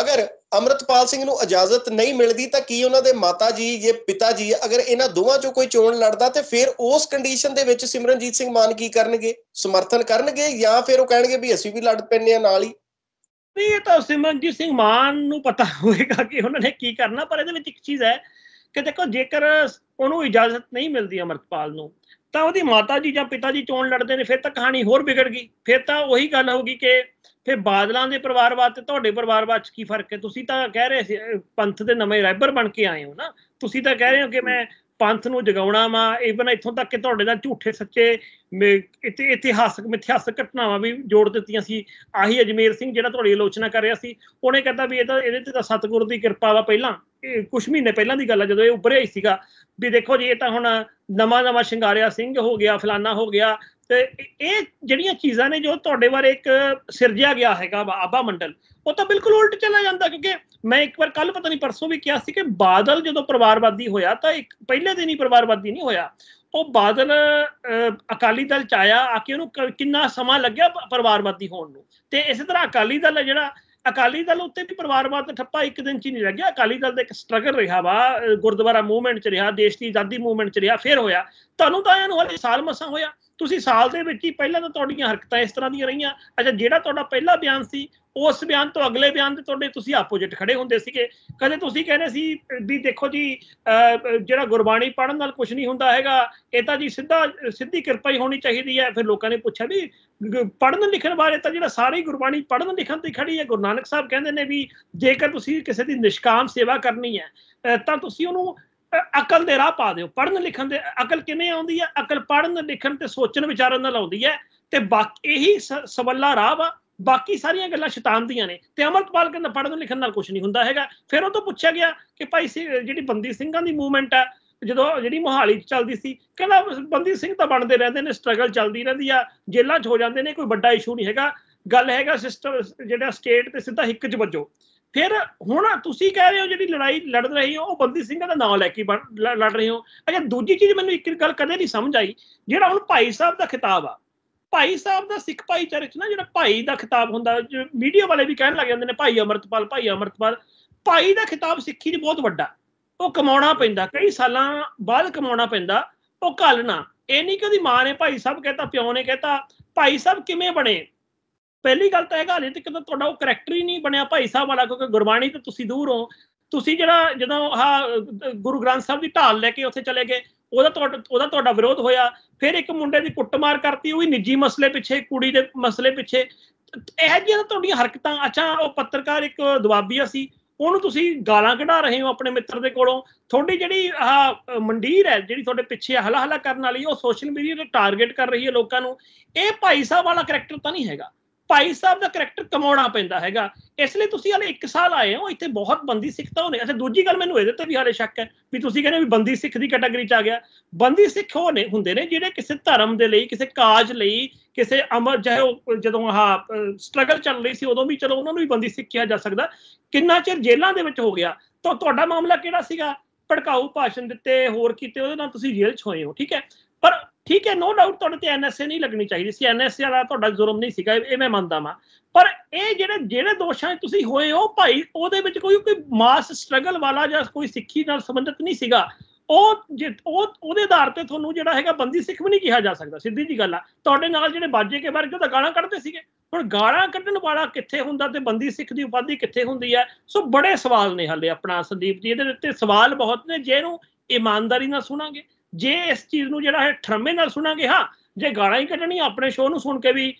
ਅਗਰ ਅਮਰਤਪਾਲ ਸਿੰਘ ਨੂੰ ਇਜਾਜ਼ਤ ਨਹੀਂ ਮਿਲਦੀ, ਤਾਂ ਕੀ ਉਹਨਾਂ ਦੇ ਮਾਤਾ ਜੀ, ਜੇ ਪਿਤਾ ਜੀ, ਅਗਰ ਇਹਨਾਂ ਦੋਵਾਂ ਚੋਂ ਕੋਈ ਚੋਣ ਲੜਦਾ, ਤੇ ਫਿਰ ਉਸ ਕੰਡੀਸ਼ਨ ਦੇ ਵਿੱਚ ਸਿਮਰਨਜੀਤ ਸਿੰਘ ਮਾਨ ਕੀ ਕਰਨਗੇ? ਸਮਰਥਨ ਕਰਨਗੇ ਜਾਂ ਫਿਰ ਉਹ ਕਹਿਣਗੇ ਵੀ ਅਸੀਂ ਵੀ ਲੜ ਪੈਨੇ ਆ ਨਾਲ ਹੀ? ਨਹੀਂ, ਇਹ ਤਾਂ ਸਿਮਰਨਜੀਤ ਸਿੰਘ ਮਾਨ ਨੂੰ ਪਤਾ ਹੋਏਗਾ ਕਿ ਉਹਨਾਂ ਨੇ ਕੀ ਕਰਨਾ, ਪਰ ਇਹਦੇ ਵਿੱਚ ਇੱਕ ਚੀਜ਼ ਹੈ ਕਿ ਦੇਖੋ, ਜੇਕਰ ਉਹਨੂੰ ਇਜਾਜ਼ਤ ਨਹੀਂ ਮਿਲਦੀ ਅਮਰਤਪਾਲ ਨੂੰ, ਤਾਂ ਉਹਦੀ ਮਾਤਾ ਜੀ ਜਾਂ ਪਿਤਾ ਜੀ ਚੋਣ ਲੜਦੇ ਨੇ, ਫਿਰ ਤਾਂ ਕਹਾਣੀ ਹੋਰ ਵਿਗੜ ਗਈ। ਫਿਰ ਤਾਂ ਉਹੀ ਗੱਲ ਹੋਊਗੀ ਕਿ ਫਿਰ ਬਾਦਲਾਂ ਦੇ ਪਰਿਵਾਰਵਾਦ ਤੇ ਤੁਹਾਡੇ ਪਰਿਵਾਰਵਾਦ ਚ ਕੀ ਫ਼ਰਕ ਹੈ? ਤੁਸੀਂ ਤਾਂ ਕਹਿ ਰਹੇ ਸੀ ਪੰਥ ਦੇ ਨਵੇਂ ਰਾਈਬਰ ਬਣ ਕੇ ਆਏ ਹੋ ਨਾ। ਤੁਸੀਂ ਤਾਂ ਕਹਿ ਰਹੇ ਹੋ ਕਿ ਮੈਂ ਪੰਥ ਨੂੰ ਜਗਾਉਣਾ ਵਾ ਇਵਨ ਇੱਥੋਂ ਤੱਕ ਕਿ ਤੁਹਾਡੇ ਨਾਲ ਝੂਠੇ ਸੱਚੇ ਇਤਿਹਾਸਕ, ਮਿਥਿਹਾਸਕ ਘਟਨਾਵਾਂ ਵੀ ਜੋੜ ਦਿੱਤੀਆਂ ਸੀ। ਆਹੀ ਅਜਮੇਰ ਸਿੰਘ ਜਿਹੜਾ ਤੁਹਾਡੀ ਆਲੋਚਨਾ ਕਰ ਰਿਹਾ ਸੀ, ਉਹਨੇ ਕਹਿੰਦਾ ਵੀ ਇਹ ਤਾਂ ਇਹਦੇ ਤੇ ਤਾਂ ਸਤਿਗੁਰੂ ਦੀ ਕਿਰਪਾ ਵਾ ਪਹਿਲਾਂ। ਕੁਝ ਮਹੀਨੇ ਪਹਿਲਾਂ ਦੀ ਗੱਲ ਆ, ਜਦੋਂ ਇਹ ਉੱਭਰਿਆ ਹੀ ਸੀਗਾ। ਵੀ ਦੇਖੋ ਜੀ, ਇਹ ਤਾਂ ਹੁਣ ਨਵਾਂ ਨਵਾਂ ਸ਼ਿੰਗਾਰਿਆ ਸਿੰਘ ਹੋ ਗਿਆ, ਫਲਾਨਾ ਹੋ ਗਿਆ ਤੇ ਇਹ ਜਿਹੜੀਆਂ ਚੀਜ਼ਾਂ ਨੇ ਜੋ ਤੁਹਾਡੇ ਬਾਰੇ ਇੱਕ ਸਿਰਜਿਆ ਗਿਆ ਹੈਗਾ ਆਬਾ ਮੰਡਲ, ਉਹ ਤਾਂ ਬਿਲਕੁਲ ਉਲਟ ਚਲਾ ਜਾਂਦਾ ਕਿਉਂਕਿ ਮੈਂ ਇੱਕ ਵਾਰ ਕੱਲ ਪਤਾ ਨਹੀਂ ਪਰਸੋਂ ਵੀ ਕਿਹਾ ਸੀ ਕਿ ਬਾਦਲ ਜਦੋਂ ਪਰਿਵਾਰਵਾਦੀ ਹੋਇਆ ਤਾਂ ਇੱਕ ਪਹਿਲੇ ਦਿਨ ਹੀ ਪਰਿਵਾਰਵਾਦੀ ਨਹੀਂ ਹੋਇਆ। ਉਹ ਬਾਦਲ ਅਕਾਲੀ ਦਲ ਚ ਆਇਆ, ਆ ਕੇ ਉਹਨੂੰ ਕਿੰਨਾ ਸਮਾਂ ਲੱਗਿਆ ਪਰਿਵਾਰਵਾਦੀ ਹੋਣ ਨੂੰ। ਤੇ ਇਸੇ ਤਰ੍ਹਾਂ ਅਕਾਲੀ ਦਲ ਹੈ ਜਿਹੜਾ, ਅਕਾਲੀ ਦਲ ਉੱਤੇ ਵੀ ਪਰਿਵਾਰਵਾਦ ਦਾ ਠੱਪਾ ਇੱਕ ਦਿਨ ਚ ਹੀ ਨਹੀਂ ਲੱਗਿਆ ਅਕਾਲੀ ਦਲ ਦਾ ਇੱਕ ਸਟਰਗਲ ਰਿਹਾ ਵਾ ਗੁਰਦੁਆਰਾ ਮੂਵਮੈਂਟ ਚ ਰਿਹਾ, ਦੇਸ਼ ਦੀ ਆਜ਼ਾਦੀ ਮੂਵਮੈਂਟ ਚ ਰਿਹਾ, ਫਿਰ ਹੋਇਆ। ਤੁਹਾਨੂੰ ਤਾਂ ਇਹਨੂੰ ਹਲੇ ਸਾਲ ਮਸਾਂ ਹੋਇਆ। ਤੁਸੀਂ ਸਾਲ ਦੇ ਵਿੱਚ ਹੀ ਪਹਿਲਾਂ ਤਾਂ ਤੁਹਾਡੀਆਂ ਹਰਕਤਾਂ ਇਸ ਤਰ੍ਹਾਂ ਦੀਆਂ ਰਹੀਆਂ। ਅੱਛਾ, ਜਿਹੜਾ ਤੁਹਾਡਾ ਪਹਿਲਾ ਬਿਆਨ ਸੀ, ਉਸ ਬਿਆਨ ਤੋਂ ਅਗਲੇ ਬਿਆਨ ਤੇ ਤੁਹਾਡੇ ਤੁਸੀਂ ਆਪੋਜੀਟ ਖੜੇ ਹੁੰਦੇ ਸੀਗੇ। ਕਦੇ ਤੁਸੀਂ ਕਹਿੰਦੇ ਸੀ ਵੀ ਦੇਖੋ ਜੀ ਜਿਹੜਾ ਗੁਰਬਾਣੀ ਪੜਨ ਨਾਲ ਕੁਝ ਨਹੀਂ ਹੁੰਦਾ ਹੈਗਾ, ਇਹ ਤਾਂ ਜੀ ਸਿੱਧਾ, ਸਿੱਧੀ ਕਿਰਪਾ ਹੀ ਹੋਣੀ ਚਾਹੀਦੀ ਹੈ। ਫਿਰ ਲੋਕਾਂ ਨੇ ਪੁੱਛਿਆ ਵੀ ਪੜਨ ਲਿਖਣ ਬਾਰੇ ਤਾਂ ਜਿਹੜਾ ਸਾਰੀ ਗੁਰਬਾਣੀ ਪੜਨ ਲਿਖਣ ਤੇ ਖੜੀ ਹੈ, ਗੁਰੂ ਨਾਨਕ ਸਾਹਿਬ ਕਹਿੰਦੇ ਨੇ ਵੀ ਜੇਕਰ ਤੁਸੀਂ ਕਿਸੇ ਦੀ ਨਿਸ਼ਕਾਮ ਸੇਵਾ ਕਰਨੀ ਹੈ ਤਾਂ ਤੁਸੀਂ ਉਹਨੂੰ ਅਕਲ ਦੇ ਰਾਹ ਪਾ ਦਿਓ। ਪੜਨ ਲਿਖਣ ਦੇ ਅਕਲ ਕਿਵੇਂ ਆਉਂਦੀ ਹੈ? ਅਕਲ ਪੜਨ ਲਿਖਣ ਤੇ ਸੋਚਣ, ਵਿਚਾਰਨ ਨਾਲ ਆਉਂਦੀ ਹੈ। ਤੇ ਬਾਕੀ ਇਹੀ ਸਵੱਲਾ ਰਾਹ ਵਾ। ਬਾਕੀ ਸਾਰੀਆਂ ਗੱਲਾਂ ਸ਼ੈਤਾਨ ਦੀਆਂ ਨੇ। ਤੇ ਅਮਰਤਪਾਲ ਕਹਿੰਦਾ ਪੜਨ ਲਿਖਣ ਨਾਲ ਕੁਝ ਨਹੀਂ ਹੁੰਦਾ ਹੈਗਾ। ਫਿਰ ਉਹ ਤੋਂ ਪੁੱਛਿਆ ਗਿਆ ਕਿ ਭਾਈ ਜਿਹੜੀ ਬੰਦੀ ਸਿੰਘਾਂ ਦੀ ਮੂਵਮੈਂਟ ਆ, ਜਦੋਂ ਜਿਹੜੀ ਮੋਹਾਲੀ 'ਚ ਚੱਲਦੀ ਸੀ, ਕਹਿੰਦਾ ਬੰਦੀ ਸਿੰਘ ਤਾਂ ਬਣਦੇ ਰਹਿੰਦੇ ਨੇ ਸਟਰਗਲ ਚੱਲਦੀ ਰਹਿੰਦੀ ਆ, ਜੇਲ੍ਹਾਂ 'ਚ ਹੋ ਜਾਂਦੇ ਨੇ, ਕੋਈ ਵੱਡਾ ਇਸ਼ੂ ਨਹੀਂ ਹੈਗਾ। ਗੱਲ ਹੈਗਾ ਸਿਸਟਮ ਜਿਹੜਾ ਸਟੇਟ ਤੇ ਸਿੱਧਾ ਹਿੱਕ 'ਚ ਵੱਜੋ। ਫਿਰ ਹੁਣ ਤੁਸੀਂ ਕਹਿ ਰਹੇ ਹੋ ਜਿਹੜੀ ਲੜਾਈ ਲੜ ਰਹੀ ਹੋ, ਉਹ ਬੰਦੀ ਸਿੰਘਾਂ ਦਾ ਨਾਮ ਲੈ ਕੇ ਲੜ ਰਹੇ ਹੋ। ਅੱਛਾ, ਦੂਜੀ ਚੀਜ਼ ਮੈਨੂੰ ਇੱਕ ਗੱਲ ਕਦੇ ਨਹੀਂ ਸਮਝ ਆਈ, ਜਿਹੜਾ ਹੁਣ ਭਾਈ ਸਾਹਿਬ ਦਾ ਖਿਤਾਬ ਆ। ਭਾਈ ਸਾਹਿਬ ਦਾ ਸਿੱਖ ਭਾਈਚਾਰੇ ਚ ਨਾ ਜਿਹੜਾ ਭਾਈ ਦਾ ਖਿਤਾਬ ਹੁੰਦਾ ਮੀਡੀਆ ਵਾਲੇ ਵੀ ਕਹਿਣ ਲੱਗ ਜਾਂਦੇ ਨੇ, ਭਾਈ ਅਮਰਤਪਾਲ ਭਾਈ ਅਮਰਤਪਾਲ, ਭਾਈ ਦਾ ਖਿਤਾਬ ਸਿੱਖੀ 'ਚ ਬਹੁਤ ਵੱਡਾ। ਉਹ ਕਮਾਉਣਾ ਪੈਂਦਾ, ਕਈ ਸਾਲਾਂ ਬਾਅਦ ਕਮਾਉਣਾ ਪੈਂਦਾ, ਉਹ ਘਾਲਣਾ ਇਹ ਨਹੀਂ ਕਿ ਉਹਦੀ ਮਾਂ ਨੇ ਭਾਈ ਸਾਹਿਬ ਕਹਤਾ, ਪਿਓ ਨੇ ਕਹਤਾ, ਭਾਈ ਸਾਹਿਬ ਕਿਵੇਂ ਬਣੇ? ਪਹਿਲੀ ਗੱਲ ਤਾਂ ਹੈਗਾ ਹਾਲੇ ਤੱਕ ਤਾਂ ਤੁਹਾਡਾ ਉਹ ਕੈਰੈਕਟਰ ਹੀ ਨਹੀਂ ਬਣਿਆ ਭਾਈ ਸਾਹਿਬ ਵਾਲਾ, ਕਿਉਂਕਿ ਗੁਰਬਾਣੀ ਤੋਂ ਤੁਸੀਂ ਦੂਰ ਹੋ। ਤੁਸੀਂ ਜਿਹੜਾ, ਜਦੋਂ ਆ ਗੁਰੂ ਗ੍ਰੰਥ ਸਾਹਿਬ ਦੀ ਢਾਲ ਲੈ ਕੇ ਉੱਥੇ ਚਲੇ ਗਏ, ਉਹਦਾ ਤੁਹਾਡਾ ਉਹਦਾ ਤੁਹਾਡਾ ਵਿਰੋਧ ਹੋਇਆ। ਫਿਰ ਇੱਕ ਮੁੰਡੇ ਦੀ ਕੁੱਟਮਾਰ ਕਰਤੀ, ਉਹ ਵੀ ਨਿੱਜੀ ਮਸਲੇ ਪਿੱਛੇ, ਕੁੜੀ ਦੇ ਮਸਲੇ ਪਿੱਛੇ। ਇਹ ਜਿਹੀਆਂ ਤੁਹਾਡੀਆਂ ਹਰਕਤਾਂ, ਅੱਛਾ, ਉਹ ਪੱਤਰਕਾਰ ਇੱਕ ਦਵਾਬੀਆ ਸੀ, ਉਹਨੂੰ ਤੁਸੀਂ ਗਾਲਾਂ ਕਢਾ ਰਹੇ ਹੋ ਆਪਣੇ ਮਿੱਤਰ ਦੇ ਕੋਲੋਂ। ਤੁਹਾਡੀ ਜਿਹੜੀ ਆਹ ਮੰਡੀਰ ਹੈ, ਜਿਹੜੀ ਤੁਹਾਡੇ ਪਿੱਛੇ ਹਲਾ ਹਲਾ ਕਰਨ ਵਾਲੀ, ਉਹ ਸੋਸ਼ਲ ਮੀਡੀਆ ਤੇ ਟਾਰਗੇਟ ਕਰ ਰਹੀ ਹੈ ਲੋਕਾਂ ਨੂੰ। ਇਹ ਭਾਈ ਸਾਹਿਬ ਵਾਲਾ ਕੈਰੈਕਟਰ ਤਾਂ ਨਹੀਂ ਹੈਗਾ। ਭਾਈ ਸਾਹਿਬ ਦਾ ਕੈਰੈਕਟਰ ਕਮਾਉਣਾ ਪੈਂਦਾ ਹੈਗਾ। ਇਸ ਲਈ ਤੁਸੀਂ ਹਲੇ 1 ਸਾਲ ਆਏ ਹੋ, ਇੱਥੇ ਬਹੁਤ ਬੰਦੀ ਸਿੱਖ ਤਾਂ ਹੋਣੇ। ਅੱਛਾ, ਦੂਜੀ ਗੱਲ ਮੈਨੂੰ ਇਹਦੇ ਤੇ ਵੀ ਹਾਲੇ ਸ਼ੱਕ ਹੈ ਵੀ ਤੁਸੀਂ ਕਹਿੰਦੇ ਵੀ ਬੰਦੀ ਸਿੱਖ ਦੀ ਕੈਟਾਗਰੀ ਚ ਆ ਗਿਆ। ਬੰਦੀ ਸਿੱਖ ਉਹ ਨੇ, ਹੁੰਦੇ ਨੇ ਜਿਹੜੇ ਕਿਸੇ ਧਰਮ ਦੇ ਲਈ, ਕਿਸੇ ਕਾਜ ਲਈ, ਕਿਸੇ ਅਮਰ, ਚਾਹੇ ਉਹ ਜਦੋਂ ਆਹ ਸਟਰਗਲ ਚੱਲ ਰਹੀ ਸੀ ਉਦੋਂ ਵੀ ਚਲੋ ਉਹਨਾਂ ਨੂੰ ਵੀ ਬੰਦੀ ਸਿੱਖ ਕਿਹਾ ਜਾ ਸਕਦਾ। ਕਿੰਨਾ ਚਿਰ ਜੇਲ੍ਹਾਂ ਦੇ ਵਿੱਚ ਹੋ ਗਿਆ? ਤਾਂ ਤੁਹਾਡਾ ਮਾਮਲਾ ਕਿਹੜਾ ਸੀਗਾ? ਭੜਕਾਊ ਭਾਸ਼ਣ ਦਿੱਤੇ, ਹੋਰ ਕੀਤੇ, ਉਹਦੇ ਨਾਲ ਤੁਸੀਂ ਜੇਲ੍ਹ 'ਚ ਹੋਏ ਹੋ, ਠੀਕ ਹੈ? ਪਰ ਠੀਕ ਹੈ ਨੋ ਡਾਊਟ ਤੁਹਾਡੇ ਤੇ ਐਨਐਸਏ ਨਹੀਂ ਲੱਗਣੀ ਚਾਹੀਦੀ ਸੀ। ਐਨਐਸਏ ਵਾਲਾ ਤੁਹਾਡਾ ਜ਼ੁਰਮ ਨਹੀਂ ਸੀਗਾ, ਇਹ ਮੈਂ ਮੰਨਦਾ ਵਾਂ। ਪਰ ਇਹ ਜਿਹੜੇ ਜਿਹੜੇ ਦੋਸ਼ਾਂ ਤੁਸੀਂ ਹੋਏ ਹੋ ਭਾਈ, ਉਹਦੇ ਵਿੱਚ ਕੋਈ ਕੋਈ ਮਾਸ ਸਟਰਗਲ ਵਾਲਾ ਜਾਂ ਕੋਈ ਸਿੱਖੀ ਨਾਲ ਸੰਬੰਧਿਤ ਨਹੀਂ ਸੀਗਾ। ਉਹ ਉਹ, ਉਹਦੇ ਆਧਾਰ ਤੇ ਤੁਹਾਨੂੰ ਜਿਹੜਾ ਹੈਗਾ ਬੰਦੀ ਸਿੱਖ ਵੀ ਨਹੀਂ ਕਿਹਾ ਜਾ ਸਕਦਾ, ਸਿੱਧੀ ਜੀ ਗੱਲ ਆ। ਤੁਹਾਡੇ ਨਾਲ ਜਿਹੜੇ ਬਾਜੇ ਕੇ ਬਾਰੇ ਤਾਂ ਗਾਲਾਂ ਕੱਢਦੇ ਸੀਗੇ। ਹੁਣ ਗਾਲਾਂ ਕੱਢਣ ਵਾਲਾ ਕਿੱਥੇ ਹੁੰਦਾ ਤੇ ਬੰਦੀ ਸਿੱਖ ਦੀ ਉਪਾਧੀ ਕਿੱਥੇ ਹੁੰਦੀ ਹੈ ਸੋ ਬੜੇ ਸਵਾਲ ਨੇ ਹੱਲੇ ਆਪਣਾ ਸੰਦੀਪ ਜੀ, ਇਹਦੇ ਉੱਤੇ ਸਵਾਲ ਬਹੁਤ ਨੇ। ਜਿਹਨੂੰ ਇਮਾਨਦਾਰੀ ਨਾਲ ਸੁਣਾਂਗੇ। ਜੇ ਇਸ ਚੀਜ਼ ਨੂੰ ਜਿਹੜਾ ਹੈ ਠਰਮੇ ਨਾਲ ਸੁਣਾਂਗੇ, ਹਾਂ, ਜੇ ਗਾਲਾਂ ਹੀ ਕੱਢਣੀਆਂ ਆਪਣੇ ਸ਼ੋਅ ਨੂੰ ਸੁਣ ਕੇ ਵੀ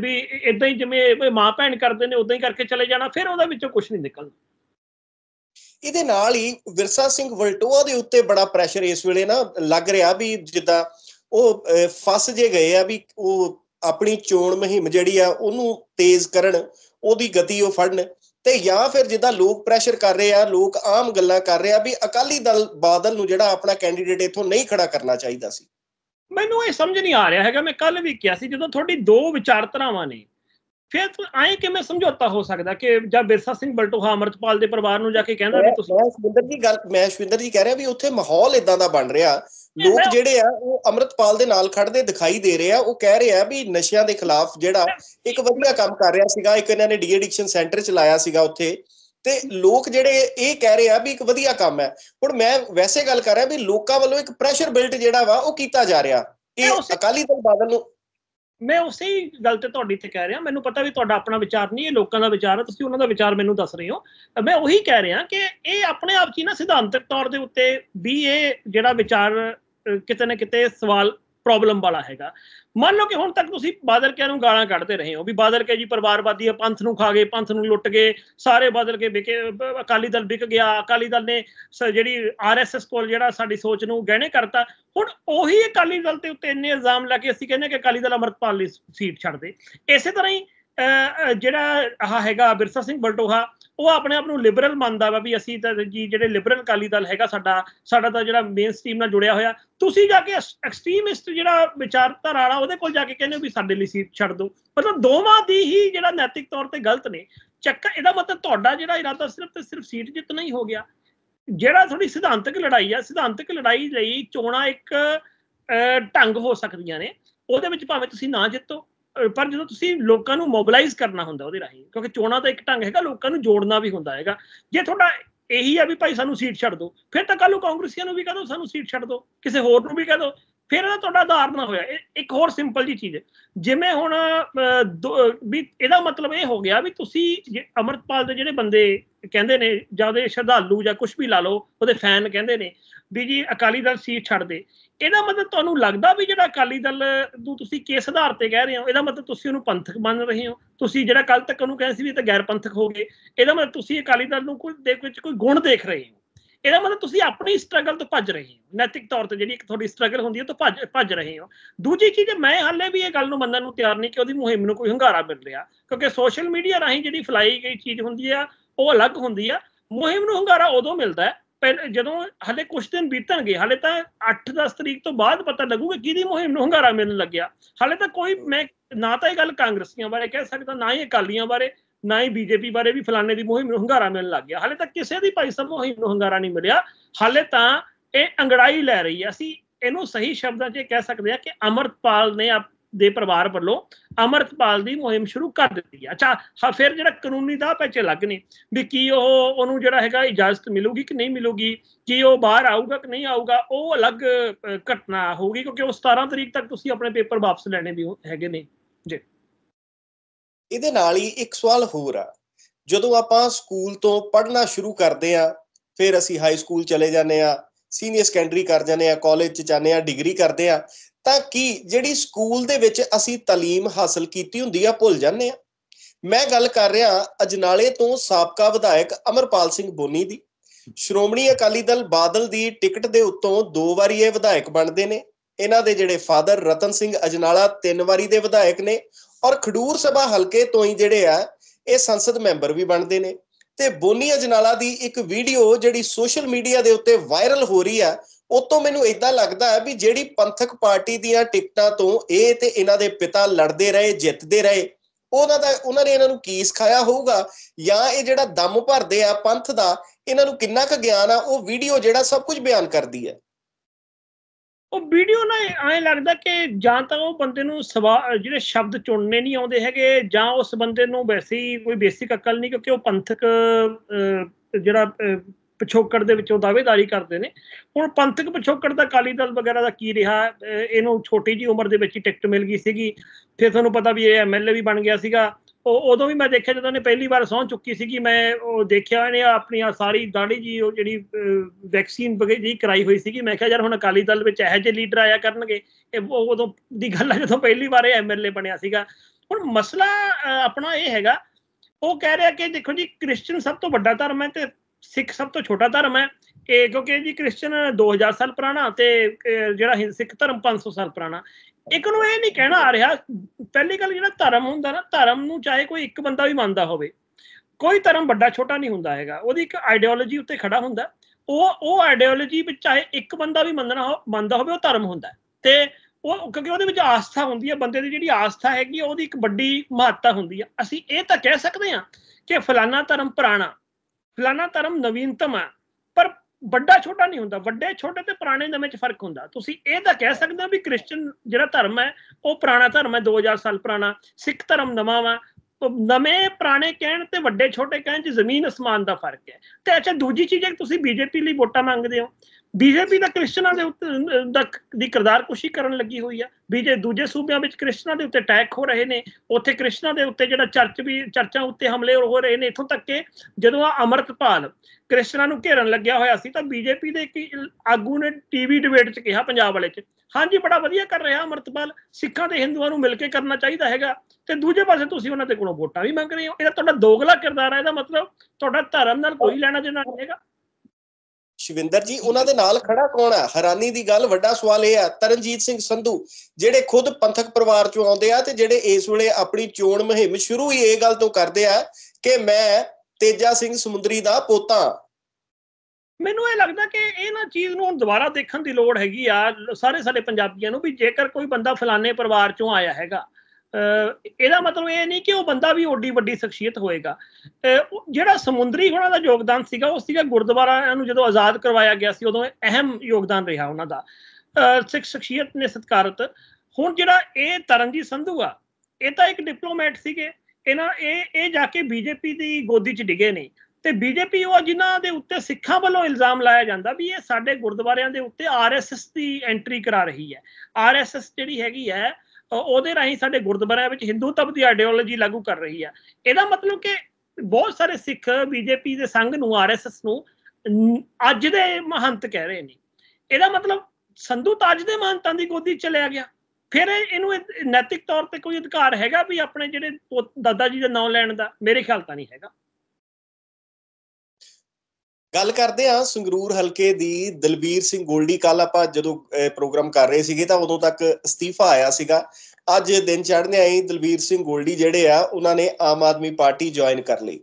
ਵੀ ਇਦਾਂ ਹੀ ਜਿਵੇਂ ਮਾਂ ਭੈਣ ਕਰਦੇ ਨੇ ਉਦਾਂ ਹੀ ਕਰਕੇ ਚਲੇ ਜਾਣਾ, ਫਿਰ ਉਹਦੇ ਵਿੱਚੋਂ ਕੁਝ ਨਹੀਂ ਨਿਕਲਣਾ। ਇਹਦੇ ਨਾਲ ਹੀ ਵਿਰਸਾ ਸਿੰਘ ਵਲਟੋਆ ਦੇ ਉੱਤੇ ਬੜਾ ਪ੍ਰੈਸ਼ਰ ਇਸ ਵੇਲੇ ਨਾ ਲੱਗ ਰਿਹਾ ਵੀ ਜਿੱਦਾਂ ਉਹ ਫਸ ਜੇ ਗਏ ਆ ਵੀ ਉਹ ਆਪਣੀ ਚੋਣ ਮੁਹਿੰਮ ਜਿਹੜੀ ਆ, ਉਹਨੂੰ ਤੇਜ਼ ਕਰਨ, ਉਹਦੀ ਗਤੀ ਉਹ ਫੜਨ। ਤੇ ਜਾਂ ਫਿਰ ਜਿੱਦਾਂ ਲੋਕ ਪ੍ਰੈਸ਼ਰ ਕਰ ਰਹੇ ਆ ਲੋਕ ਆਮ ਗੱਲਾਂ ਕਰ ਰਹੇ ਆ ਵੀ ਅਕਾਲੀ ਦਲ ਬਾਦਲ ਨੂੰ ਜਿਹੜਾ ਆਪਣਾ ਕੈਂਡੀਡੇਟ ਇਥੋਂ ਨਹੀਂ ਖੜਾ ਕਰਨਾ ਚਾਹੀਦਾ ਸੀ। ਮੈਨੂੰ ਇਹ ਸਮਝ ਨਹੀਂ ਆ ਰਿਹਾ ਹੈਗਾ ਮੈਂ ਕੱਲ ਵੀ ਕਿਹਾ ਸੀ ਜਦੋਂ ਤੁਹਾਡੀ ਦੋ ਵਿਚਾਰਧਾਰਾਵਾਂ ਨੇ ਫਿਰ ਐਂ ਕਿਵੇਂ ਸਮਝੌਤਾ ਹੋ ਸਕਦਾ ਕਿ ਜਦ ਬਿਰਸਾ ਸਿੰਘ ਬਲਟੋਹਾ ਅਮਰਤਪਾਲ ਦੇ ਪਰਿਵਾਰ ਨੂੰ ਜਾ ਕੇ ਕਹਿੰਦਾ ਵੀ ਤੁਸੀਂ ਮੈਂ ਸ਼ਵਿੰਦਰ ਜੀ ਗੱਲ ਮੈਂ ਸ਼ਵਿੰਦਰ ਜੀ ਕਹਿ ਰਿਹਾ ਵੀ ਉੱਥੇ ਮਾਹੌਲ ਇਦਾਂ ਦਾ ਬਣ ਰਿਹਾ ਲੋਕ ਜਿਹੜੇ ਆ ਉਹ ਅਮਰਤਪਾਲ ਦੇ ਨਾਲ ਖੜਦੇ ਦਿਖਾਈ ਦੇ ਰਹੇ ਆ ਉਹ ਕਹਿ ਰਹੇ ਆ ਵੀ ਨਸ਼ਿਆਂ ਦੇ ਖਿਲਾਫ ਜਿਹੜਾ ਇੱਕ ਵਧੀਆ ਕੰਮ ਕਰ ਰਿਹਾ ਸੀਗਾ ਇੱਕ ਇਹਨਾਂ ਨੇ ਡੀ ਐਡਿਕਸ਼ਨ ਸੈਂਟਰ ਚਲਾਇਆ ਸੀਗਾ ਉੱਥੇ। ਤੇ ਲੋਕ ਜਿਹੜੇ ਇਹ ਕਹਿ ਰਹੇ ਆ ਵੀ ਇੱਕ ਵਧੀਆ ਕੰਮ ਹੈ। ਹੁਣ ਮੈਂ ਵੈਸੇ ਗੱਲ ਕਰ ਰਿਹਾ ਵੀ ਲੋਕਾਂ ਵੱਲੋਂ ਇੱਕ ਪ੍ਰੈਸ਼ਰ ਬਿਲਟ ਜਿਹੜਾ ਵਾ ਉਹ ਕੀਤਾ ਜਾ ਰਿਹਾ। ਕਿ ਅਕਾਲੀ ਦਲ ਬਾਦਲ ਨੂੰ ਮੈਂ ਉਸੇ ਹੀ ਗੱਲ ਤੇ ਤੁਹਾਡੀ ਇੱਥੇ ਕਹਿ ਰਿਹਾ, ਮੈਨੂੰ ਪਤਾ ਵੀ ਤੁਹਾਡਾ ਆਪਣਾ ਵਿਚਾਰ ਨਹੀਂ, ਇਹ ਲੋਕਾਂ ਦਾ ਵਿਚਾਰ ਹੈ, ਤੁਸੀਂ ਉਹਨਾਂ ਦਾ ਵਿਚਾਰ ਮੈਨੂੰ ਦੱਸ ਰਹੇ ਹੋ। ਮੈਂ ਉਹੀ ਕਹਿ ਰਿਹਾ ਕਿ ਇਹ ਆਪਣੇ ਆਪ 'ਚ ਨਾ ਸਿਧਾਂਤਕ ਤੌਰ ਦੇ ਉੱਤੇ ਵੀ ਇਹ ਜਿਹੜਾ ਵਿਚਾਰ ਕਿਤੇ ਨਾ ਕਿਤੇ ਸਵਾਲ ਪ੍ਰੋਬਲਮ ਵਾਲਾ ਹੈਗਾ। ਮੰਨ ਲਓ ਕਿ ਹੁਣ ਤੱਕ ਤੁਸੀਂ ਬਾਦਲ ਕੇ ਨੂੰ ਗਾਲਾਂ ਕੱਢਦੇ ਰਹੇ ਹੋ ਵੀ ਬਾਦਲ ਕੇ ਜੀ ਪਰਿਵਾਰਵਾਦੀ ਹੈ ਪੰਥ ਨੂੰ ਖਾ ਗਏ, ਪੰਥ ਨੂੰ ਲੁੱਟ ਗਏ, ਸਾਰੇ ਬਾਦਲ ਕੇ ਵਿਕੇ, ਅਕਾਲੀ ਦਲ ਵਿਕ ਗਿਆ, ਅਕਾਲੀ ਦਲ ਨੇ ਜਿਹੜੀ ਆਰਐਸਐਸ ਕੋਲ ਜਿਹੜਾ ਸਾਡੀ ਸੋਚ ਨੂੰ ਗਹਿਣੇ ਕਰਤਾ। ਹੁਣ ਉਹੀ ਅਕਾਲੀ ਦਲ ਤੇ ਉੱਤੇ ਇੰਨੇ ਇਲਜ਼ਾਮ ਲਾ ਕੇ ਅਸੀਂ ਕਹਿੰਦੇ ਕਿ ਅਕਾਲੀ ਦਲ ਅਮਰਤਪਾਲ ਲਈ ਸੀਟ ਛੱਡ ਦੇ। ਇਸੇ ਤਰ੍ਹਾਂ ਹੀ ਜਿਹੜਾ ਆਹ ਹੈਗਾ ਬਿਰਸਾ ਸਿੰਘ ਬਲਟੋਹਾ, ਉਹ ਆਪਣੇ ਆਪ ਨੂੰ ਲਿਬਰਲ ਮੰਨਦਾ ਵਾ ਵੀ ਅਸੀਂ ਤਾਂ ਜੀ ਜਿਹੜੇ ਲਿਬਰਲ ਅਕਾਲੀ ਦਲ ਹੈਗਾ ਸਾਡਾ ਸਾਡਾ ਤਾਂ ਜਿਹੜਾ ਮੇਨ ਸਟ੍ਰੀਮ ਨਾਲ ਜੁੜਿਆ ਹੋਇਆ। ਤੁਸੀਂ ਜਾ ਕੇ ਐਕਸਟ੍ਰੀਮਿਸਟ ਜਿਹੜਾ ਵਿਚਾਰਧਾਰਾ ਵਾਲਾ, ਉਹਦੇ ਕੋਲ ਜਾ ਕੇ ਕਹਿੰਦੇ ਵੀ ਸਾਡੇ ਲਈ ਸੀਟ ਛੱਡ ਦਿਓ। ਮਤਲਬ ਦੋਵਾਂ ਦੀ ਹੀ ਜਿਹੜਾ ਨੈਤਿਕ ਤੌਰ ਤੇ ਗਲਤ ਨੇ। ਚੱਕਰ ਇਹਦਾ ਮਤਲਬ ਤੁਹਾਡਾ ਜਿਹੜਾ ਇਰਾਦਾ ਸਿਰਫ ਤੇ ਸਿਰਫ ਸੀਟ ਜਿੱਤਣਾ ਹੀ ਹੋ ਗਿਆ। ਜਿਹੜਾ ਥੋੜੀ ਸਿਧਾਂਤਕ ਲੜਾਈ ਆ, ਸਿਧਾਂਤਕ ਲੜਾਈ ਲਈ ਚੋਣਾਂ ਇੱਕ ਢੰਗ ਹੋ ਸਕਦੀਆਂ ਨੇ। ਉਹਦੇ ਵਿੱਚ ਭਾਵੇਂ ਤੁਸੀਂ ਨਾ ਜਿੱਤੋ। ਪਰ ਜਦੋਂ ਤੁਸੀਂ ਲੋਕਾਂ ਨੂੰ ਮੋਬਿਲਾਈਜ਼ ਕਰਨਾ ਹੁੰਦਾ ਉਹਦੇ ਰਾਹੀਂ, ਕਿਉਂਕਿ ਚੋਣਾਂ ਦਾ ਇੱਕ ਢੰਗ ਹੈਗਾ, ਲੋਕਾਂ ਨੂੰ ਜੋੜਨਾ ਵੀ ਹੁੰਦਾ ਹੈਗਾ। ਜੇ ਤੁਹਾਡਾ ਇਹੀ ਆ ਵੀ ਭਾਈ ਸਾਨੂੰ ਸੀਟ ਛੱਡ ਦਿਓ, ਫਿਰ ਤਾਂ ਕੱਲ ਨੂੰ ਕਾਂਗਰਸੀਆਂ ਨੂੰ ਵੀ ਕਹਦੋ ਸਾਨੂੰ ਸੀਟ ਛੱਡ ਦਿਓ, ਕਿਸੇ ਹੋਰ ਨੂੰ ਵੀ ਕਹਦੋ ਫਿਰ ਇਹਦਾ ਤੁਹਾਡਾ ਆਧਾਰ ਨਾ ਹੋਇਆ। ਇੱਕ ਹੋਰ ਸਿੰਪਲ ਜੀ ਚੀਜ਼ ਜਿਵੇਂ ਹੁਣ ਵੀ ਇਹਦਾ ਮਤਲਬ ਇਹ ਹੋ ਗਿਆ ਵੀ ਤੁਸੀਂ ਅਮਰਤਪਾਲ ਦੇ ਜਿਹੜੇ ਬੰਦੇ ਕਹਿੰਦੇ ਨੇ, ਜਾਂ ਉਹਦੇ ਸ਼ਰਧਾਲੂ ਜਾਂ ਕੁਝ ਵੀ ਲਾ ਲਓ, ਉਹਦੇ ਫੈਨ ਕਹਿੰਦੇ ਨੇ ਵੀ ਜੀ ਅਕਾਲੀ ਦਲ ਸੀਟ ਛੱਡ ਦੇ। ਇਹਦਾ ਮਤਲਬ ਤੁਹਾਨੂੰ ਲੱਗਦਾ ਵੀ ਜਿਹੜਾ ਅਕਾਲੀ ਦਲ ਨੂੰ ਤੁਸੀਂ ਕਿਸ ਆਧਾਰ ਤੇ ਕਹਿ ਰਹੇ ਹੋ, ਇਹਦਾ ਮਤਲਬ ਤੁਸੀਂ ਉਹਨੂੰ ਪੰਥਕ ਮੰਨ ਰਹੇ ਹੋ? ਤੁਸੀਂ ਜਿਹੜਾ ਕੱਲ ਤੱਕ ਉਹਨੂੰ ਕਹਿੰਦੇ ਸੀ ਵੀ ਤਾਂ ਗੈਰ ਪੰਥਕ ਹੋ ਗਏ, ਇਹਦਾ ਮਤਲਬ ਤੁਸੀਂ ਅਕਾਲੀ ਦਲ ਨੂੰ ਕੋਈ ਦੇ ਵਿੱਚ ਕੋਈ ਗੁਣ ਦੇਖ ਰਹੇ ਹੋ? ਇਹਦਾ ਮਤਲਬ ਤੁਸੀਂ ਆਪਣੀ ਸਟਰਗਲ ਤੋਂ ਭੱਜ ਰਹੇ ਹੋ। ਨੈਤਿਕ ਤੌਰ ਤੇ ਜਿਹੜੀ ਇੱਕ ਤੁਹਾਡੀ ਸਟਰਗਲ ਹੁੰਦੀ ਹੈ ਤੋਂ ਭੱਜ ਭੱਜ ਰਹੇ ਹੋ। ਦੂਜੀ ਚੀਜ਼, ਮੈਂ ਹਾਲੇ ਵੀ ਇਹ ਗੱਲ ਨੂੰ ਮੰਨਣ ਨੂੰ ਤਿਆਰ ਨਹੀਂ ਕਿ ਉਹਦੀ ਮੁਹਿੰਮ ਨੂੰ ਕੋਈ ਹੰਗਾਰਾ ਮਿਲ ਰਿਹਾ। ਕਿਉਂਕਿ ਸੋਸ਼ਲ ਮੀਡੀਆ ਰਾਹੀਂ ਜਿਹੜੀ ਫਲਾਈ ਗਈ ਚੀਜ਼ ਹੁੰਦੀ ਆ, ਉਹ ਅਲੱਗ ਹੁੰਦੀ ਆ। ਮੁਹਿੰਮ ਨੂੰ ਹੰਗਾਰਾ ਉਦੋਂ ਮਿਲਦਾ ਹੈ ਪਹਿਲੇ ਜਦੋਂ ਹਲੇ ਕੁਝ ਦਿਨ ਬੀਤਣਗੇ ਹਲੇ ਤਾਂ 8-10 ਤਰੀਕ ਤੋਂ ਬਾਅਦ ਪਤਾ ਲੱਗੂਗਾ ਕਿਹਦੀ ਮੁਹਿੰਮ ਨੂੰ ਹੰਗਾਰਾ ਮਿਲਣ ਲੱਗਿਆ। ਹਲੇ ਤਾਂ ਕੋਈ, ਮੈਂ ਨਾ ਤਾਂ ਇਹ ਗੱਲ ਕਾਂਗਰਸੀਆਂ ਬਾਰੇ ਕਹਿ ਸਕਦਾ, ਨਾ ਹੀ ਅਕਾਲੀਆਂ ਬਾਰੇ, ਨਾ ਹੀ ਬੀਜੇਪੀ ਬਾਰੇ ਵੀ ਫਲਾਣੇ ਦੀ ਮੁਹਿੰਮ ਨੂੰ ਹੰਗਾਰਾ ਮਿਲਣ ਲੱਗ ਗਿਆ। ਹਲੇ ਤਾਂ ਕਿਸੇ ਦੀ ਭਾਈ ਸਾਹਿਬ ਮੁਹਿੰਮ ਨੂੰ ਹੰਗਾਰਾ ਨਹੀਂ ਮਿਲਿਆ। ਹਲੇ ਤਾਂ ਇਹ ਅੰਗੜਾਈ ਲੈ ਰਹੀ ਹੈ। ਅਸੀਂ ਇਹਨੂੰ ਸਹੀ ਸ਼ਬਦਾਂ 'ਚ ਕਹਿ ਸਕਦੇ ਹਾਂ ਕਿ ਅਮਰਤਪਾਲ ਨੇ ਦੇ ਪਰਿਵਾਰ ਵੱਲੋਂ ਅਮਰਤਪਾਲ ਦੀ ਮੁਹਿੰਮ ਸ਼ੁਰੂ ਕਰ ਦਿੱਤੀ ਹੈ ਅੱਛਾ ਫਿਰ ਜਿਹੜਾ ਕਾਨੂੰਨੀ ਦਾ ਪੈਚੇ ਲੱਗ ਨੇ ਵੀ ਕੀ ਉਹ, ਉਹਨੂੰ ਜਿਹੜਾ ਹੈਗਾ ਇਜਾਜ਼ਤ ਮਿਲੂਗੀ ਕਿ ਨਹੀਂ ਮਿਲੂਗੀ, ਕੀ ਉਹ ਬਾਹਰ ਆਊਗਾ ਕਿ ਨਹੀਂ ਆਊਗਾ, ਉਹ ਅਲੱਗ ਘਟਨਾ ਹੋਊਗੀ ਕਿਉਂਕਿ ਉਹ 17 ਤਰੀਕ ਤੱਕ ਤੁਸੀਂ ਆਪਣੇ ਪੇਪਰ ਵਾਪਸ ਲੈਣੇ ਵੀ ਹੈਗੇ ਨੇ। ਜੀ। ਇਹਦੇ ਨਾਲ ਹੀ ਇੱਕ ਸਵਾਲ ਹੋਰ ਆ। ਜਦੋਂ ਆਪਾਂ ਸਕੂਲ ਤੋਂ ਪੜ੍ਹਨਾ ਸ਼ੁਰੂ ਕਰਦੇ ਆ, ਫਿਰ ਅਸੀਂ ਹਾਈ ਸਕੂਲ ਚਲੇ ਜਾਂਦੇ ਆ ਸੀਨੀਅਰ ਸੈਕੰਡਰੀ ਕਰ ਜਾਂਦੇ ਆ ਕਾਲਜ ਚ ਜਾਂਦੇ ਆ ਡਿਗਰੀ ਕਰਦੇ ਆ ਤਾਂ ਕੀ ਜਿਹੜੀ ਸਕੂਲ ਦੇ ਵਿੱਚ ਅਸੀਂ تعلیم ਹਾਸਲ ਕੀਤੀ ਹੁੰਦੀ ਆ ਭੁੱਲ ਜਾਂਦੇ ਆ ਮੈਂ ਗੱਲ ਕਰ ਰਿਹਾ ਅਜਨਾਲੇ ਤੋਂ ਸਾਬਕਾ ਵਿਧਾਇਕ ਅਮਰਪਾਲ ਸਿੰਘ ਬੋਨੀ ਦੀ ਸ਼੍ਰੋਮਣੀ ਅਕਾਲੀ ਦਲ ਬਾਦਲ ਦੀ ਟਿਕਟ ਦੇ ਉੱਤੋਂ ਦੋ ਵਾਰੀ ਇਹ ਵਿਧਾਇਕ ਬਣਦੇ ਨੇ ਇਹਨਾਂ ਦੇ ਜਿਹੜੇ ਫਾਦਰ ਰਤਨ ਸਿੰਘ ਅਜਨਾਲਾ ਤਿੰਨ ਵਾਰੀ ਦੇ ਵਿਧਾਇਕ ਨੇ ਔਰ ਖਡੂਰ ਸਭਾ ਹਲਕੇ ਤੋਂ ਹੀ ਜਿਹੜੇ ਆ ਇਹ ਸੰਸਦ ਮੈਂਬਰ ਵੀ ਬਣਦੇ ਨੇ ਤੇ ਬੋਨੀ ਅਜਨਾਲਾ ਦੀ ਇੱਕ ਵੀਡੀਓ ਜਿਹੜੀ ਸੋਸ਼ਲ ਮੀਡੀਆ ਦੇ ਉੱਤੇ ਵਾਇਰਲ ਹੋ ਰਹੀ ਆ ਉਤੋਂ ਮੈਨੂੰ ਇਦਾਂ ਲੱਗਦਾ ਹੈ ਵੀ ਜਿਹੜੀ ਪੰਥਕ ਪਾਰਟੀ ਦੀਆਂ ਟਿਕਟਾਂ ਤੋਂ ਇਹ ਤੇ ਇਹਨਾਂ ਦੇ ਪਿਤਾ ਲੜਦੇ ਰਹੇ, ਜਿੱਤਦੇ ਰਹੇ, ਉਹਨਾਂ ਦਾ, ਉਹਨਾਂ ਨੇ ਇਹਨਾਂ ਨੂੰ ਕੀ ਸਿਖਾਇਆ ਹੋਊਗਾ? ਜਾਂ ਇਹ ਜਿਹੜਾ ਦਮ ਭਰਦੇ ਆ ਪੰਥ ਦਾ, ਇਹਨਾਂ ਨੂੰ ਕਿੰਨਾ ਕੁ ਗਿਆਨ ਆ? ਉਹ ਵੀਡੀਓ ਜਿਹੜਾ ਸਭ ਕੁਝ ਬਿਆਨ ਕਰਦੀ ਹੈ। ਉਹ ਵੀਡੀਓ ਨਾ ਐਂ ਲੱਗਦਾ ਕਿ ਜਾਂ ਤਾਂ ਉਹ ਬੰਦੇ ਨੂੰ ਜਿਹੜੇ ਸ਼ਬਦ ਚੁਣਨੇ ਨਹੀਂ ਆਉਂਦੇ ਹੈਗੇ, ਜਾਂ ਉਸ ਬੰਦੇ ਨੂੰ ਵੈਸੇ ਹੀ ਕੋਈ ਬੇਸਿਕ ਅਕਲ ਨਹੀਂ, ਕਿਉਂਕਿ ਉਹ ਪੰਥਕ ਜਿਹੜਾ ਪਿਛੋਕੜ ਦੇ ਵਿੱਚੋਂ ਦਾਅਵੇਦਾਰੀ ਕਰਦੇ ਨੇ। ਹੁਣ ਪੰਥਕ ਪਿਛੋਕੜ ਦਾ ਕਾਲੀ ਦਲ ਵਗੈਰਾ ਦਾ ਕੀ ਰਿਹਾ? ਇਹਨੂੰ ਛੋਟੀ ਜੀ ਉਮਰ ਦੇ ਵਿੱਚ ਹੀ ਟਿਕਟ ਮਿਲ ਗਈ ਸੀਗੀ। ਫਿਰ ਤੁਹਾਨੂੰ ਪਤਾ ਵੀ ਇਹ ਐਮਐਲਏ ਵੀ ਬਣ ਗਿਆ ਸੀਗਾ। ਉਹ ਉਦੋਂ ਵੀ ਮੈਂ ਦੇਖਿਆ ਜਦੋਂ ਨੇ ਪਹਿਲੀ ਵਾਰ ਸੌਂ ਚੁੱਕੀ ਸੀਗੀ, ਮੈਂ ਉਹ ਦੇਖਿਆ ਇਹਨੇ ਆਪਣੀ ਸਾਰੀ ਦਾੜੀ ਜੀ, ਉਹ ਜਿਹੜੀ ਵੈਕਸੀਨ ਜੀ ਕਰਾਈ ਹੋਈ ਸੀਗੀ। ਮੈਂ ਕਿਹਾ ਯਾਰ ਹੁਣ ਅਕਾਲੀ ਦਲ ਵਿੱਚ ਇਹੋ ਜਿਹੇ ਲੀਡਰ ਆਇਆ ਕਰਨਗੇ, ਇਹ ਉਦੋਂ ਦੀ ਗੱਲ ਹੈ ਜਦੋਂ ਪਹਿਲੀ ਵਾਰ ਇਹ ਐਮਐਲਏ ਬਣਿਆ ਸੀਗਾ। ਹੁਣ ਮਸਲਾ ਆਪਣਾ ਇਹ ਹੈਗਾ, ਉਹ ਕਹਿ ਰਿਹਾ ਕਿ ਦੇਖੋ ਜੀ ਕ੍ਰਿਸਚੀਅਨ ਸਭ ਤੋਂ ਵੱਡਾ ਧਰਮ ਹੈ ਤੇ ਸਿੱਖ ਸਭ ਤੋਂ ਛੋਟਾ ਧਰਮ ਹੈ। ਇਹ ਕਿਉਂਕਿ ਜੀ ਕ੍ਰਿਸਚੀਅਨ 2000 ਸਾਲ ਪੁਰਾਣਾ ਤੇ ਜਿਹੜਾ ਸਿੱਖ ਧਰਮ 500 ਸਾਲ ਪੁਰਾਣਾ। ਇੱਕ ਨੂੰ ਇਹ ਨਹੀਂ ਕਹਿਣਾ ਆ ਰਿਹਾ, ਪਹਿਲੀ ਗੱਲ ਜਿਹੜਾ ਧਰਮ ਹੁੰਦਾ ਨਾ, ਧਰਮ ਨੂੰ ਚਾਹੇ ਕੋਈ ਇੱਕ ਬੰਦਾ ਵੀ ਮੰਨਦਾ ਹੋਵੇ, ਕੋਈ ਧਰਮ ਵੱਡਾ ਛੋਟਾ ਨਹੀਂ ਹੁੰਦਾ ਹੈਗਾ, ਉਹਦੀ ਇੱਕ ਆਈਡੀਓਲੋਜੀ ਉੱਤੇ ਖੜਾ ਹੁੰਦਾ, ਉਹ ਉਹ ਆਈਡੀਓਲੋਜੀ ਵਿੱਚ ਚਾਹੇ ਇੱਕ ਬੰਦਾ ਵੀ ਮੰਨਣਾ ਹੋ, ਮੰਨਦਾ ਹੋਵੇ, ਉਹ ਧਰਮ ਹੁੰਦਾ ਤੇ ਉਹ ਕਿਉਂਕਿ ਉਹਦੇ ਵਿੱਚ ਆਸਥਾ ਹੁੰਦੀ ਹੈ, ਬੰਦੇ ਦੀ ਜਿਹੜੀ ਆਸਥਾ ਹੈਗੀ ਉਹਦੀ ਇੱਕ ਵੱਡੀ ਮਹੱਤਤਾ ਹੁੰਦੀ ਹੈ ਅਸੀਂ ਇਹ ਤਾਂ ਕਹਿ ਸਕਦੇ ਹਾਂ ਕਿ ਫਲਾਨਾ ਧਰਮ ਪੁਰਾਣਾ, ਫਲਾਨਾ ਧਰਮ ਨਵੀਨਤਮ ਆ। ਵੱਡਾ ਛੋਟਾ ਨਹੀਂ ਹੁੰਦਾ, ਵੱਡੇ, ਛੋਟੇ ਤੇ ਪੁਰਾਣੇ ਨਵੇਂ ਚ ਫ਼ਰਕ ਹੁੰਦਾ। ਤੁਸੀਂ ਇਹ ਤਾਂ ਕਹਿ ਸਕਦੇ ਹੋ ਵੀ ਕ੍ਰਿਸਚੀਅਨ ਜਿਹੜਾ ਧਰਮ ਹੈ, ਉਹ ਪੁਰਾਣਾ ਧਰਮ ਹੈ 2000 ਸਾਲ ਪੁਰਾਣਾ। ਸਿੱਖ ਧਰਮ ਨਵਾਂ ਵਾ। ਨਵੇਂ, ਪੁਰਾਣੇ ਕਹਿਣ ਤੇ ਵੱਡੇ, ਛੋਟੇ ਕਹਿਣ 'ਚ ਜ਼ਮੀਨ ਅਸਮਾਨ ਦਾ ਫ਼ਰਕ ਹੈ। ਤੇ ਅੱਛਾ, ਦੂਜੀ ਚੀਜ਼ ਹੈ ਤੁਸੀਂ ਬੀਜੇਪੀ ਲਈ ਵੋਟਾਂ ਮੰਗਦੇ ਹੋ। ਬੀਜੇਪੀ ਦਾ ਕ੍ਰਿਸਚਨਾਂ ਦੇ ਉੱਤੇ ਦੀ ਕਿਰਦਾਰਕੁਸ਼ੀ ਕਰਨ ਲੱਗੀ ਹੋਈ ਆ। ਬੀਜੇ ਦੂਜੇ ਸੂਬਿਆਂ ਵਿੱਚ ਕ੍ਰਿਸਚਨਾਂ ਦੇ ਉੱਤੇ ਅਟੈਕ ਹੋ ਰਹੇ ਨੇ, ਉੱਥੇ ਕ੍ਰਿਸਚਨਾਂ ਦੇ ਉੱਤੇ ਜਿਹੜਾ ਚਰਚ ਵੀ, ਚਰਚਾਂ ਉੱਤੇ ਹਮਲੇ ਹੋ ਰਹੇ ਨੇ, ਇਥੋਂ ਤੱਕ ਕਿ ਜਦੋਂ ਆ ਅਮਰਤਪਾਲ ਕ੍ਰਿਸਚਨਾਂ ਨੂੰ ਘੇਰਨ ਲੱਗਿਆ ਹੋਇਆ ਸੀ, ਤਾਂ ਬੀਜੇਪੀ ਦੇ ਇੱਕ ਆਗੂ ਨੇ ਟੀਵੀ ਡਿਬੇਟ 'ਚ ਕਿਹਾ, ਪੰਜਾਬ ਵਾਲੇ 'ਚ, ਹਾਂਜੀ, ਬੜਾ ਵਧੀਆ ਕਰ ਰਿਹਾ ਅਮਰਤਪਾਲ, ਸਿੱਖਾਂ ਤੇ ਹਿੰਦੂਆਂ ਨੂੰ ਮਿਲ ਕੇ ਕਰਨਾ ਚਾਹੀਦਾ ਹੈਗਾ। ਤੇ ਦੂਜੇ ਪਾਸੇ ਤੁਸੀਂ ਉਹਨਾਂ ਦੇ ਕੋਲੋਂ ਵੋਟਾਂ ਵੀ ਮੰਗ ਰਹੇ ਹੋ। ਇਹਦਾ ਤੁਹਾਡਾ ਦੋਗਲਾ ਕਿਰਦਾਰ ਹੈ ਇਹਦਾ ਮਤਲਬ ਤੁਹਾਡਾ ਧਰਮ ਨਾਲ ਕੋਈ ਲੈਣਾ ਦੇਣਾ ਨਹੀਂ ਹੈਗਾ। ਸ਼ਿਵਿੰਦਰ ਜੀ ਉਹਨਾਂ ਦੇ ਨਾਲ ਖੜਾ ਕੌਣ ਹੈ? ਹੈਰਾਨੀ ਦੀ ਗੱਲ ਵੱਡਾ ਸਵਾਲ ਇਹ ਹੈ ਤਰਨਜੀਤ ਸਿੰਘ ਸੰਧੂ ਜਿਹੜੇ ਖੁਦ ਪੰਥਕ ਪਰਿਵਾਰ ਚੋਂ ਆਉਂਦੇ ਆ ਤੇ ਜਿਹੜੇ ਇਸ ਵੇਲੇ ਆਪਣੀ ਚੋਣ ਮੁਹਿੰਮ ਸ਼ੁਰੂ ਹੀ ਇਹ ਗੱਲ ਤੋਂ ਕਰਦੇ ਆ ਕਿ ਮੈਂ ਤੇਜਾ ਸਿੰਘ ਸਮੁੰਦਰੀ ਦਾ ਪੋਤਾ। ਮੈਨੂੰ ਇਹ ਲੱਗਦਾ ਕਿ ਇਹ ਨਾ ਚੀਜ਼ ਨੂੰ ਹੁਣ ਦੁਬਾਰਾ ਦੇਖਣ ਦੀ ਲੋੜ ਹੈਗੀ ਆ ਸਾਰੇ ਸਾਡੇ ਪੰਜਾਬੀਆਂ ਨੂੰ ਵੀ ਜੇਕਰ ਕੋਈ ਬੰਦਾ ਫਲਾਣੇ ਪਰਿਵਾਰ ਚੋਂ ਆਇਆ ਹੈਗਾ ਇਹਦਾ ਮਤਲਬ ਇਹ ਨਹੀਂ ਕਿ ਉਹ ਬੰਦਾ ਵੀ ਓਡੀ ਵੱਡੀ ਸ਼ਖਸੀਅਤ ਹੋਏਗਾ। ਜਿਹੜਾ ਸਮੁੰਦਰੀ ਹੋਣਾ ਦਾ ਯੋਗਦਾਨ ਸੀਗਾ, ਉਹ ਸੀਗਾ ਗੁਰਦੁਆਰਾ ਨੂੰ ਜਦੋਂ ਆਜ਼ਾਦ ਕਰਵਾਇਆ ਗਿਆ ਸੀ, ਉਦੋਂ ਅਹਿਮ ਯੋਗਦਾਨ ਰਿਹਾ ਉਹਨਾਂ ਦਾ। ਸਿੱਖ ਸ਼ਖਸੀਅਤ ਨੇ ਸਤਕਾਰਤ। ਹੁਣ ਜਿਹੜਾ ਇਹ ਤਰਨਜੀਤ ਸੰਧੂ ਆ, ਇਹ ਤਾਂ ਇੱਕ ਡਿਪਲੋਮੈਟ ਸੀਗੇ। ਇਹਨਾਂ ਇਹ ਇਹ ਜਾ ਕੇ ਬੀਜੇਪੀ ਦੀ ਗੋਦੀ 'ਚ ਡਿਗੇ ਨਹੀਂ ਤੇ ਬੀਜੇਪੀ ਉਹ ਜਿਨ੍ਹਾਂ ਦੇ ਉੱਤੇ ਸਿੱਖਾਂ ਵੱਲੋਂ ਇਲਜ਼ਾਮ ਲਾਇਆ ਜਾਂਦਾ ਵੀ ਇਹ ਸਾਡੇ ਗੁਰਦੁਆਰਿਆਂ ਦੇ ਉੱਤੇ ਆਰਐਸਐਸ ਦੀ ਐਂਟਰੀ ਕਰਾ ਰਹੀ ਹੈ। ਆਰਐਸਐਸ ਜਿਹੜੀ ਹੈਗੀ ਹੈ ਉਹਦੇ ਰਾਹੀਂ ਸਾਡੇ ਗੁਰਦੁਆਰਿਆਂ ਵਿੱਚ ਹਿੰਦੂਤਵ ਦੀ ਆਈਡੀਓਲੋਜੀ ਲਾਗੂ ਕਰ ਰਹੀ ਹੈ ਇਹਦਾ ਮਤਲਬ ਕਿ ਬਹੁਤ ਸਾਰੇ ਸਿੱਖ ਬੀਜੇਪੀ ਦੇ ਸੰਘ ਨੂੰ ਆਰਐਸਐਸ ਨੂੰ ਅੱਜ ਦੇ ਮਹੰਤ ਕਹਿ ਰਹੇ ਨੇ। ਇਹਦਾ ਮਤਲਬ ਸੰਧੂ ਤਾਂ ਅੱਜ ਦੇ ਮਹੰਤਾਂ ਦੀ ਗੋਦੀ ਚਲਿਆ ਗਿਆ। ਫਿਰ ਇਹਨੂੰ ਨੈਤਿਕ ਤੌਰ ਤੇ ਕੋਈ ਅਧਿਕਾਰ ਹੈਗਾ ਵੀ ਆਪਣੇ ਜਿਹੜੇ ਦਾਦਾ ਜੀ ਦਾ ਨਾਮ ਲੈਣ ਦਾ? ਮੇਰੇ ਖਿਆਲ ਤਾਂ ਨਹੀਂ ਹੈਗਾ। ਗੱਲ ਕਰਦੇ ਆ ਸੰਗਰੂਰ ਹਲਕੇ ਦੀ ਦਲਬੀਰ ਸਿੰਘ ਗੋਲਡੀ। ਕੱਲ ਆਪਾਂ ਜਦੋਂ ਪ੍ਰੋਗਰਾਮ ਕਰ ਰਹੇ ਸੀਗੇ ਤਾਂ ਉਦੋਂ ਤੱਕ ਅਸਤੀਫਾ ਆਇਆ ਸੀਗਾ। ਅੱਜ ਦਿਨ ਚੜ੍ਹਨੇ ਆਈ ਦਲਬੀਰ ਸਿੰਘ ਗੋਲਡੀ ਜਿਹੜੇ ਆ, ਉਹਨਾਂ ਨੇ ਆਮ ਆਦਮੀ ਪਾਰਟੀ ਜੁਆਇਨ ਕਰ ਲਈ।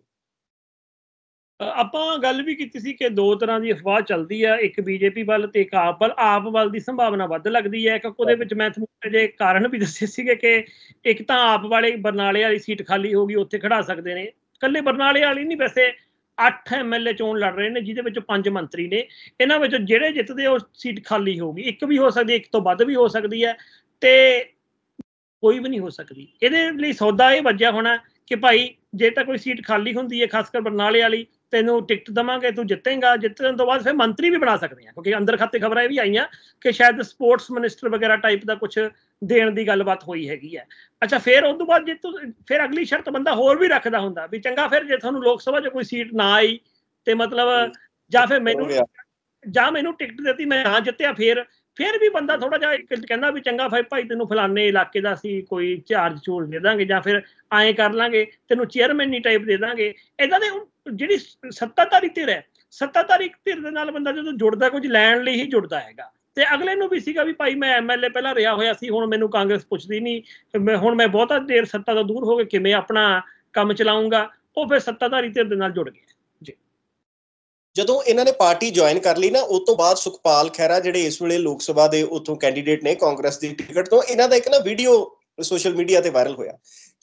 ਆਪਾਂ ਗੱਲ ਵੀ ਕੀਤੀ ਸੀ ਕਿ ਦੋ ਤਰ੍ਹਾਂ ਦੀ ਅਫਵਾਹ ਚੱਲਦੀ ਆ, ਇੱਕ ਬੀਜੇਪੀ ਵੱਲ ਤੇ ਇੱਕ ਆਪ ਵੱਲ। ਆਪ ਵੱਲ ਦੀ ਸੰਭਾਵਨਾ ਵੱਧ ਲੱਗਦੀ ਹੈ। ਕਿਉਂਕਿ ਉਹਦੇ ਵਿੱਚ ਮੈਂ ਤੁਹਾਨੂੰ ਜੇ ਕਾਰਨ ਵੀ ਦੱਸੇ ਸੀਗੇ ਕਿ ਇੱਕ ਤਾਂ ਆਪ ਵਾਲੇ ਬਰਨਾਲੇ ਵਾਲੀ ਸੀਟ ਖਾਲੀ ਹੋ ਗਈ, ਉੱਥੇ ਖੜਾ ਸਕਦੇ ਨੇ। ਕੱਲੇ ਬਰਨਾਲੇ ਵਾਲੀ ਨਹੀਂ ਵੈਸੇ। 8 ਐਮਐਲਏ ਚੋਣ ਲੜ ਰਹੇ ਨੇ, ਜਿਹਦੇ ਵਿੱਚ ਪੰਜ ਮੰਤਰੀ ਨੇ। ਇਹਨਾਂ ਵਿੱਚ ਜਿਹੜੇ ਜਿੱਤਦੇ ਉਹ ਸੀਟ ਖਾਲੀ ਹੋਊਗੀ। ਇੱਕ ਵੀ ਹੋ ਸਕਦੀ ਇੱਕ ਤੋਂ ਵੱਧ ਵੀ ਹੋ ਸਕਦੀ ਹੈ, ਤੇ ਕੋਈ ਵੀ ਨਹੀਂ ਹੋ ਸਕਦੀ। ਇਹਦੇ ਲਈ ਸੌਦਾ ਇਹ ਵੱਜਿਆ ਹੋਣਾ ਕਿ ਭਾਈ, ਜੇ ਤਾਂ ਕੋਈ ਸੀਟ ਖਾਲੀ ਹੁੰਦੀ ਹੈ ਖਾਸ ਕਰ ਬਰਨਾਲੇ ਵਾਲੀ ਤੈਨੂੰ ਟਿਕਟ ਦਵਾਂਗੇ ਤੂੰ ਜਿੱਤੇਗਾ। ਜਿੱਤਣ ਤੋਂ ਬਾਅਦ ਫਿਰ ਮੰਤਰੀ ਵੀ ਬਣਾ ਸਕਦੇ ਆ ਕਿਉਂਕਿ ਅੰਦਰ ਖਾਤੇ ਖਬਰਾਂ ਇਹ ਵੀ ਆਈਆਂ ਕਿ ਸ਼ਾਇਦ ਸਪੋਰਟਸ ਮਿਨਿਸਟਰ ਵਗੈਰਾ ਟਾਈਪ ਦਾ ਕੁਝ ਦੇਣ ਦੀ ਗੱਲਬਾਤ ਹੋਈ ਹੈਗੀ ਹੈ। ਅੱਛਾ ਫਿਰ ਉਸ ਤੋਂ ਬਾਅਦ ਜੇ ਤੂੰ ਫਿਰ ਅਗਲੀ ਸ਼ਰਤ ਬੰਦਾ ਹੋਰ ਵੀ ਰੱਖਦਾ ਹੁੰਦਾ ਵੀ ਚੰਗਾ ਫਿਰ ਜੇ ਤੁਹਾਨੂੰ ਲੋਕ ਸਭਾ 'ਚ ਕੋਈ ਸੀਟ ਨਾ ਆਈ ਤੇ ਮਤਲਬ ਜਾਂ ਫਿਰ ਮੈਨੂੰ ਜਾਂ ਮੈਨੂੰ ਟਿਕਟ ਦਿੱਤੀ ਮੈਂ ਨਾ ਜਿੱਤਿਆ ਫਿਰ ਫਿਰ ਵੀ ਬੰਦਾ ਥੋੜਾ ਜਿਹਾ ਕਹਿੰਦਾ ਵੀ ਚੰਗਾ ਭਾਈ ਭਾਈ ਤੈਨੂੰ ਫਲਾਣੇ ਇਲਾਕੇ ਦਾ ਸੀ ਕੋਈ ਚਾਰਜ ਚੋਲ ਦੇ ਦਾਂਗੇ ਜਾਂ ਫਿਰ ਐਂ ਕਰ ਲਾਂਗੇ ਤੈਨੂੰ ਚੇਅਰਮੈਨੀ ਟਾਈਪ ਦੇ ਦਾਂਗੇ। ਇਦਾਂ ਦੇ ਜਿਹੜੀ ਸੱਤਾਧਾਰੀ ਧਿਰ ਹੈ, ਸੱਤਾਧਾਰੀ ਧਿਰ ਦੇ ਨਾਲ ਬੰਦਾ ਜਦੋਂ ਜੁੜਦਾ, ਕੁਝ ਲੈਣ ਲਈ ਹੀ ਜੁੜਦਾ ਹੈਗਾ। ਤੇ ਅਗਲੇ ਨੂੰ ਵੀ ਸੀਗਾ ਵੀ ਭਾਈ ਮੈਂ ਐਮਐਲਏ ਪਹਿਲਾਂ ਰਿਹਾ ਹੋਇਆ ਸੀ, ਹੁਣ ਮੈਨੂੰ ਕਾਂਗਰਸ ਪੁੱਛਦੀ ਨਹੀਂ ਮੈਂ, ਹੁਣ ਮੈਂ ਬਹੁਤਾ ਦੇਰ ਸੱਤਾ ਤੋਂ ਦੂਰ ਹੋ ਕੇ ਕਿਵੇਂ ਆਪਣਾ ਕੰਮ ਚਲਾਉਂਗਾ ਉਹ ਫਿਰ ਸੱਤਾਧਾਰੀ ਧਿਰ ਦੇ ਨਾਲ ਜੁੜ ਗਿਆ। ਜੀ। ਜਦੋਂ ਇਹਨਾਂ ਨੇ ਪਾਰਟੀ ਜੁਆਇਨ ਕਰ ਲਈ ਨਾ, ਉਸ ਤੋਂ ਬਾਅਦ ਸੁਖਪਾਲ ਖਹਿਰਾ ਜਿਹੜੇ ਇਸ ਵੇਲੇ ਲੋਕ ਸਭਾ ਦੇ ਉਥੋਂ ਕੈਂਡੀਡੇਟ ਨੇ ਕਾਂਗਰਸ ਦੀ ਟਿਕਟ ਤੋਂ, ਇਹਨਾਂ ਦਾ ਇੱਕ ਨਾ ਵੀਡੀਓ ਸੋਸ਼ਲ ਮੀਡੀਆ ਤੇ ਵਾਇਰਲ ਹੋਇਆ।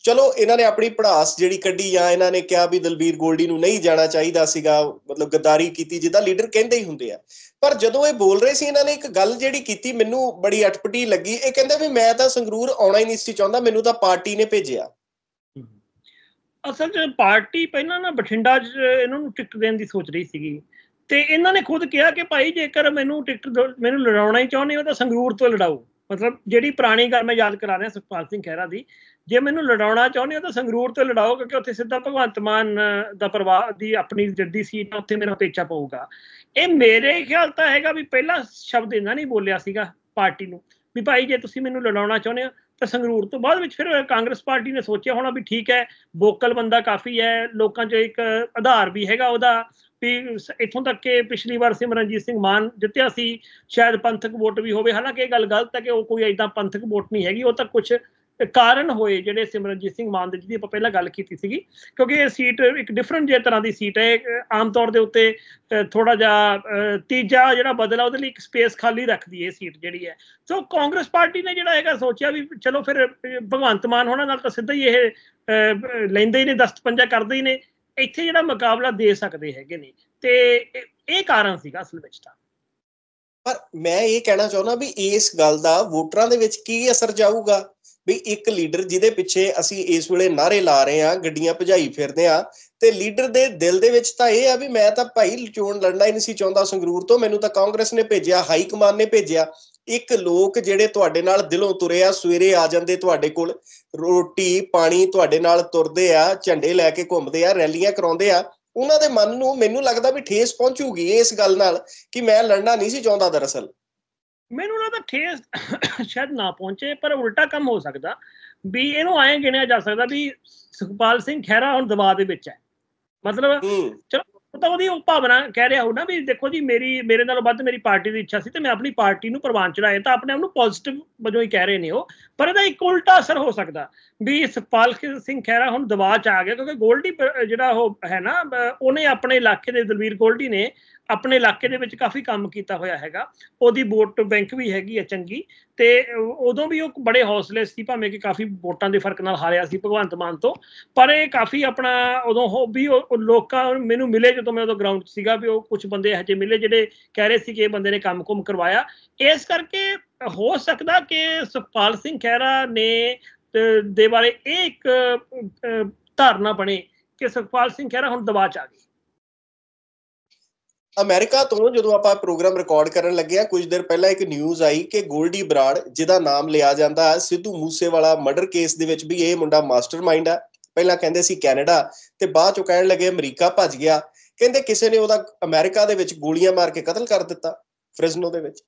ਚਲੋ, ਇਹਨਾਂ ਨੇ ਆਪਣੀ ਪੜਾਸ ਜਿਹੜੀ ਕੱਢੀ ਜਾਂ ਇਹਨਾਂ ਨੇ ਕਿਹਾ ਵੀ ਦਲਬੀਰ ਗੋਲਡੀ ਨੂੰ ਨਹੀਂ ਜਾਣਾ ਚਾਹੀਦਾ ਸੀਗਾ, ਮਤਲਬ ਗੱਦਾਰੀ ਕੀਤੀ ਜਿੱਦਾਂ ਲੀਡਰ ਕਹਿੰਦੇ ਹੀ ਹੁੰਦੇ ਆ। ਪਰ ਜਦੋਂ ਇਹ ਬੋਲ ਰਹੇ ਸੀ, ਇਹਨਾਂ ਨੇ ਇੱਕ ਗੱਲ ਜਿਹੜੀ ਕੀਤੀ, ਮੈਨੂੰ ਬੜੀ ਅਟਪਟੀ ਲੱਗੀ। ਇਹ ਕਹਿੰਦੇ ਵੀ ਮੈਂ ਤਾਂ ਸੰਗਰੂਰ ਆਉਣਾ ਹੀ ਨਹੀਂ ਸੀ ਚਾਹੁੰਦਾ, ਮੈਨੂੰ ਤਾਂ ਪਾਰਟੀ ਨੇ ਭੇਜਿਆ। ਅਸਲ 'ਚ ਪਾਰਟੀ ਪਹਿਲਾਂ ਨਾ ਬਠਿੰਡਾ 'ਚ ਇਹਨਾਂ ਨੂੰ ਟਿਕਟ ਦੇਣ ਦੀ ਸੋਚ ਰਹੀ ਸੀਗੀ। ਤੇ ਇਹਨਾਂ ਨੇ ਖੁਦ ਕਿਹਾ ਕਿ ਭਾਈ, ਜੇਕਰ ਮੈਨੂੰ ਟਿਕਟ ਮੈਨੂੰ ਲੜਾਉਣਾ ਹੀ ਚਾਹੁੰਦੇ ਹੋ ਤਾਂ ਸੰਗਰੂਰ ਤੋਂ ਲੜਾਓ। ਮਤਲਬ ਜਿਹੜੀ ਪੁਰਾਣੀ ਗੱਲ ਮੈਂ ਯਾਦ ਕਰਾ ਰਿਹਾ ਸੁਖਪਾਲ ਸਿੰਘ ਖਹਿਰਾ ਦੀ, ਜੇ ਮੈਨੂੰ ਲੜਾਉਣਾ ਚਾਹੁੰਦੇ ਹੋ ਤਾਂ ਸੰਗਰੂਰ ਤੋਂ ਲੜਾਓ, ਕਿਉਂਕਿ ਉੱਥੇ ਸਿੱਧਾ ਭਗਵੰਤ ਮਾਨ ਦਾ ਪਰਿਵਾਰ ਦੀ ਆਪਣੀ ਜੱਦੀ ਸੀਟ ਉੱਥੇ ਮੇਰਾ ਪੇਚਾ ਪਊਗਾ। ਇਹ ਮੇਰੇ ਖਿਆਲ ਤਾਂ ਹੈਗਾ ਵੀ ਪਹਿਲਾ ਸ਼ਬਦ ਇਹਨਾਂ ਨਹੀਂ ਬੋਲਿਆ ਸੀਗਾ ਪਾਰਟੀ ਨੂੰ, ਵੀ ਭਾਈ ਜੇ ਤੁਸੀਂ ਮੈਨੂੰ ਲੜਾਉਣਾ ਚਾਹੁੰਦੇ ਹੋ ਤਾਂ ਸੰਗਰੂਰ ਤੋਂ ਬਾਅਦ ਵਿੱਚ ਫਿਰ ਕਾਂਗਰਸ ਪਾਰਟੀ ਨੇ ਸੋਚਿਆ ਹੋਣਾ ਵੀ ਠੀਕ ਹੈ, ਵੋਕਲ ਬੰਦਾ ਕਾਫੀ ਹੈ, ਲੋਕਾਂ 'ਚ ਇੱਕ ਆਧਾਰ ਵੀ ਹੈਗਾ ਉਹਦਾ ਵੀ ਇੱਥੋਂ ਤੱਕ ਕਿ ਪਿਛਲੀ ਵਾਰ ਸਿਮਰਨਜੀਤ ਸਿੰਘ ਮਾਨ ਜਿੱਤਿਆ ਸੀ, ਸ਼ਾਇਦ ਪੰਥਕ ਵੋਟ ਵੀ ਹੋਵੇ। ਹਾਲਾਂਕਿ ਇਹ ਗੱਲ ਗਲਤ ਹੈ ਕਿ ਉਹ ਕੋਈ ਐਦਾਂ ਪੰਥਕ ਵੋਟ ਨਹੀਂ ਹੈਗੀ, ਉਹ ਤਾਂ ਕੁਝ ਕਾਰਨ ਹੋਏ ਜਿਹੜੇ ਸਿਮਰਨਜੀਤ ਸਿੰਘ ਮਾਨ ਦੇ, ਜਿਹਦੀ ਆਪਾਂ ਪਹਿਲਾਂ ਗੱਲ ਕੀਤੀ ਸੀਗੀ। ਕਿਉਂਕਿ ਇਹ ਸੀਟ ਇੱਕ ਡਿਫਰੈਂਟ ਜੇ ਤਰ੍ਹਾਂ ਦੀ ਸੀਟ ਹੈ। ਆਮ ਤੌਰ ਦੇ ਉੱਤੇ ਥੋੜਾ ਜਿਹਾ ਤੀਜਾ ਜਿਹੜਾ ਬਦਲਾ ਉਹਦੇ ਲਈ ਇੱਕ ਸਪੇਸ ਖਾਲੀ ਰੱਖਦੀ ਹੈ ਸੀਟ ਜਿਹੜੀ ਹੈ। ਸੋ ਕਾਂਗਰਸ ਪਾਰਟੀ ਨੇ ਜਿਹੜਾ ਹੈਗਾ ਸੋਚਿਆ ਵੀ ਚਲੋ ਫਿਰ ਭਗਵੰਤ ਮਾਨ ਹੋਣਾ ਨਾਲ ਤਾਂ ਸਿੱਧਾ ਹੀ ਇਹ ਲੈਂਦੇ ਹੀ ਨੇ ਦਸਤ ਪੰਜਾ ਕਰਦੇ ਹੀ ਨੇ। ਇੱਥੇ ਜਿਹੜਾ ਮੁਕਾਬਲਾ ਦੇ ਸਕਦੇ ਹੈਗੇ ਨੇ, ਤੇ ਇਹ ਕਾਰਨ ਸੀਗਾ ਅਸਲ ਵਿੱਚ ਤਾਂ। ਪਰ ਮੈਂ ਇਹ ਕਹਿਣਾ ਚਾਹੁੰਦਾ ਵੀ ਇਸ ਗੱਲ ਦਾ ਵੋਟਰਾਂ ਦੇ ਵਿੱਚ ਕੀ ਅਸਰ ਜਾਊਗਾ? ਵੀ ਇੱਕ ਲੀਡਰ ਜਿਹਦੇ ਪਿੱਛੇ ਅਸੀਂ ਇਸ ਵੇਲੇ ਨਾਰੇ ਲਾ ਰਹੇ ਆ ਗੱਡੀਆਂ ਭਜਾਈ ਫਿਰਦੇ ਆ ਤੇ ਲੀਡਰ ਦੇ ਦਿਲ ਦੇ ਵਿੱਚ ਤਾਂ ਇਹ ਆ ਵੀ ਮੈਂ ਤਾਂ ਭਾਈ ਚੋਣ ਲੜਨਾ ਹੀ ਨਹੀਂ ਸੀ ਚਾਹੁੰਦਾ ਸੰਗਰੂਰ ਤੋਂ, ਮੈਨੂੰ ਤਾਂ ਕਾਂਗਰਸ ਨੇ ਭੇਜਿਆ, ਹਾਈ ਕਮਾਨ ਨੇ ਭੇਜਿਆ। ਇੱਕ ਲੋਕ ਜਿਹੜੇ ਤੁਹਾਡੇ ਨਾਲ ਦਿਲੋਂ ਤੁਰੇ ਆ ਸਵੇਰੇ ਆ ਜਾਂਦੇ ਤੁਹਾਡੇ ਕੋਲ ਰੋਟੀ ਪਾਣੀ ਤੁਹਾਡੇ ਨਾਲ ਤੁਰਦੇ ਆ ਝੰਡੇ ਲੈ ਕੇ ਘੁੰਮਦੇ ਆ ਰੈਲੀਆਂ ਕਰਾਉਂਦੇ ਆ ਉਹਨਾਂ ਦੇ ਮਨ ਨੂੰ ਮੈਨੂੰ ਲੱਗਦਾ ਵੀ ਠੇਸ ਪਹੁੰਚੂਗੀ ਇਸ ਗੱਲ ਨਾਲ ਕਿ ਮੈਂ ਲੜਨਾ ਨਹੀਂ ਸੀ ਚਾਹੁੰਦਾ ਦਰਅਸਲ। ਮੈਨੂੰ ਲੱਗਦਾ ਠੇਸ ਸ਼ਾਇਦ ਨਾ ਪਹੁੰਚੇ ਪਰ ਉਲਟਾ ਕੰਮ ਹੋ ਸਕਦਾ ਵੀ ਇਹਨੂੰ ਐਂ ਗਿਣਿਆ ਜਾ ਸਕਦਾ ਵੀ ਸੁਖਪਾਲ ਸਿੰਘ ਖਹਿਰਾ ਹੁਣ ਦਬਾਅ ਦੇ ਵਿੱਚ ਹੈ। ਮਤਲਬ ਚਲੋ ਤਾਂ ਉਹਦੀ ਉਹ ਭਾਵਨਾ ਕਹਿ ਰਿਹਾ ਹੋ ਨਾ ਵੀ ਦੇਖੋ ਜੀ, ਮੇਰੀ, ਮੇਰੇ ਨਾਲੋਂ ਵੱਧ ਮੇਰੀ ਪਾਰਟੀ ਦੀ ਇੱਛਾ ਸੀ ਤੇ ਮੈਂ ਆਪਣੀ ਪਾਰਟੀ ਨੂੰ ਪ੍ਰਵਾਨ ਚੜਾਇਆ। ਤਾਂ ਆਪਣੇ ਆਪ ਨੂੰ ਪੋਜ਼ਿਟਿਵ ਵਜੋਂ ਹੀ ਕਹਿ ਰਹੇ ਨੇ ਉਹ। ਪਰ ਇਹਦਾ ਇੱਕ ਉਲਟਾ ਅਸਰ ਹੋ ਸਕਦਾ ਵੀ ਸੁਖਪਾਲ ਸਿੰਘ ਖਹਿਰਾ ਹੁਣ ਦਬਾਅ ਚ ਆ ਗਿਆ ਕਿਉਂਕਿ ਗੋਲਡੀ ਜਿਹੜਾ ਉਹ ਹੈ ਨਾ ਉਹਨੇ ਆਪਣੇ ਇਲਾਕੇ ਦੇ ਦਲਵੀਰ ਗੋਲਡੀ ਨੇ ਆਪਣੇ ਇਲਾਕੇ ਦੇ ਵਿੱਚ ਕਾਫੀ ਕੰਮ ਕੀਤਾ ਹੋਇਆ ਹੈਗਾ। ਉਹਦੀ ਵੋਟ ਬੈਂਕ ਵੀ ਹੈਗੀ ਹੈ ਚੰਗੀ ਤੇ ਉਦੋਂ ਵੀ ਉਹ ਬੜੇ ਹੌਸਲੇ ਸੀ, ਭਾਵੇਂ ਕਿ ਕਾਫੀ ਵੋਟਾਂ ਦੇ ਫ਼ਰਕ ਨਾਲ ਹਾਰਿਆ ਸੀ ਭਗਵੰਤ ਮਾਨ ਤੋਂ, ਪਰ ਇਹ ਕਾਫੀ ਆਪਣਾ ਉਦੋਂ ਹੋ ਵੀ ਲੋਕਾਂ ਮੈਨੂੰ ਮਿਲੇ ਜਦੋਂ ਮੈਂ ਉਦੋਂ ਗਰਾਊਂਡ 'ਚ ਸੀਗਾ ਵੀ ਉਹ ਕੁਝ ਬੰਦੇ ਹਜੇ ਮਿਲੇ ਜਿਹੜੇ ਕਹਿ ਰਹੇ ਸੀ ਕਿ ਇਹ ਬੰਦੇ ਨੇ ਕੰਮ-ਕੁਮ ਕਰਵਾਇਆ। ਇਸ ਕਰਕੇ ਹੋ ਸਕਦਾ ਕਿ ਸੁਖਪਾਲ ਸਿੰਘ ਖਹਿਰਾ ਨੇ ਦੇ ਬਾਰੇ ਇਹ ਇੱਕ ਧਾਰਨਾ ਬਣੇ ਕਿ ਸੁਖਪਾਲ ਸਿੰਘ ਖਹਿਰਾ ਹੁਣ ਦਬਾਅ ਚ ਆ ਗਏ। ਅਮਰੀਕਾ ਤੋਂ ਜਦੋਂ ਆਪਾਂ ਪ੍ਰੋਗਰਾਮ ਰਿਕਾਰਡ ਕਰਨ ਲੱਗੇ ਆ, ਕੁਝ ਦਿਨ ਪਹਿਲਾਂ ਇੱਕ ਨਿਊਜ਼ ਆਈ ਕਿ ਗੋਲਡੀ ਬਰਾੜ, ਜਿਹਦਾ ਨਾਮ ਲਿਆ ਜਾਂਦਾ ਹੈ, ਸਿੱਧੂ ਮੂਸੇਵਾਲਾ ਮਰਡਰ ਕੇਸ ਦੇ ਵਿੱਚ ਵੀ ਇਹ ਮੁੰਡਾ ਮਾਸਟਰਮਾਈਂਡ ਆ ਪਹਿਲਾਂ ਕਹਿੰਦੇ ਸੀ ਕੈਨੇਡਾ ਤੇ ਬਾਅਦ ਚੋਂ ਕਹਿਣ ਲੱਗੇ ਅਮਰੀਕਾ ਭੱਜ ਗਿਆ। ਕਹਿੰਦੇ ਕਿਸੇ ਨੇ ਉਹਦਾ ਅਮਰੀਕਾ ਦੇ ਵਿੱਚ ਗੋਲੀਆਂ ਮਾਰ ਕੇ ਕਤਲ ਕਰ ਦਿੱਤਾ ਫ੍ਰਿਜ਼ਨੋ ਦੇ ਵਿੱਚ।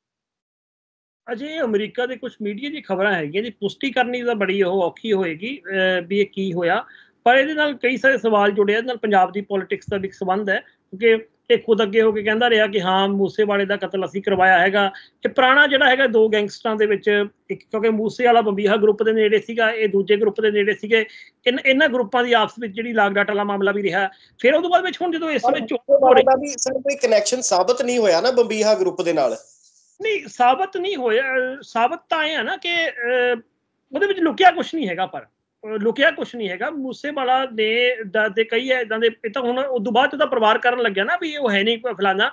ਅਜੇ ਅਮਰੀਕਾ ਦੇ ਕੁਝ ਮੀਡੀਆ ਦੀ ਖਬਰਾਂ ਹੈਗੀਆਂ ਜੀ। ਪੁਸ਼ਟੀ ਕਰਨੀ ਤਾਂ ਬੜੀ ਉਹ ਔਖੀ ਹੋਏਗੀ ਵੀ ਇਹ ਕੀ ਹੋਇਆ। ਪਰ ਇਹਦੇ ਨਾਲ ਕਈ ਸਾਰੇ ਸਵਾਲ ਜੁੜੇ ਆ। ਨਾਲ ਪੰਜਾਬ ਦੀ ਪੋਲਿਟਿਕਸ ਦਾ ਵੀ ਸੰਬੰਧ ਹੈ, ਕਿਉਂਕਿ ਇਹ ਖੁਦ ਅੱਗੇ ਹੋ ਕੇ ਕਹਿੰਦਾ ਰਿਹਾ ਕਿ ਹਾਂ ਮੂਸੇਵਾਲੇ ਦਾ ਕਤਲ ਅਸੀਂ ਕਰਵਾਇਆ ਹੈਗਾ। ਇਹ ਪੁਰਾਣਾ ਜਿਹੜਾ ਹੈਗਾ ਦੋ ਗੈਂਗਸਟਰਾਂ ਦੇ ਵਿੱਚ ਇੱਕ ਕਿਉਂਕਿ ਮੂਸੇ ਵਾਲਾ ਬੰਬੀਹਾ ਗਰੁੱਪ ਦੇ ਨੇੜੇ ਸੀਗਾ ਇਹ ਦੂਜੇ ਗਰੁੱਪ ਦੇ ਨੇੜੇ ਸੀਗੇ। ਇਹਨਾਂ ਗਰੁੱਪਾਂ ਦੀ ਆਪਸ ਵਿੱਚ ਜਿਹੜੀ ਲਾਗ ਡਾਟ ਵਾਲਾ ਮਾਮਲਾ ਵੀ ਰਿਹਾ। ਫਿਰ ਤੋਂ ਬਾਅਦ ਵਿੱਚ ਹੁਣ ਜਦੋਂ ਇਸ ਵਿੱਚ ਹੋ ਰਿਹਾ ਵੀ ਸਰ ਕੋਈ ਕਨੈਕਸ਼ਨ ਸਾਬਤ ਨਹੀਂ ਹੋਇਆ ਨਾ ਬੰਬੀਹਾ ਗਰੁੱਪ ਦੇ ਨਾਲ? ਨਹੀਂ ਸਾਬਤ ਨਹੀਂ ਹੋਇਆ। ਸਾਬਤ ਤਾਂ ਇਹ ਹੈ ਨਾ ਕਿ ਉਹਦੇ ਵਿੱਚ ਲੁਕਿਆ ਕੁਝ ਨਹੀਂ ਹੈਗਾ ਪਰ। ਲੁਕਿਆ ਕੁਝ ਨਹੀਂ ਹੈਗਾ। ਮੂਸੇਵਾਲਾ ਨੇ ਦੇ ਕਈ ਹੈ ਇਦਾਂ ਦੇ ਇਹ ਤਾਂ ਹੁਣ ਉਸ ਤੋਂ ਬਾਅਦ ਉਹਦਾ ਪਰਿਵਾਰ ਕਰਨ ਲੱਗਿਆ ਨਾ ਵੀ ਉਹ ਹੈ ਨਹੀਂ ਫਲਾਣਾ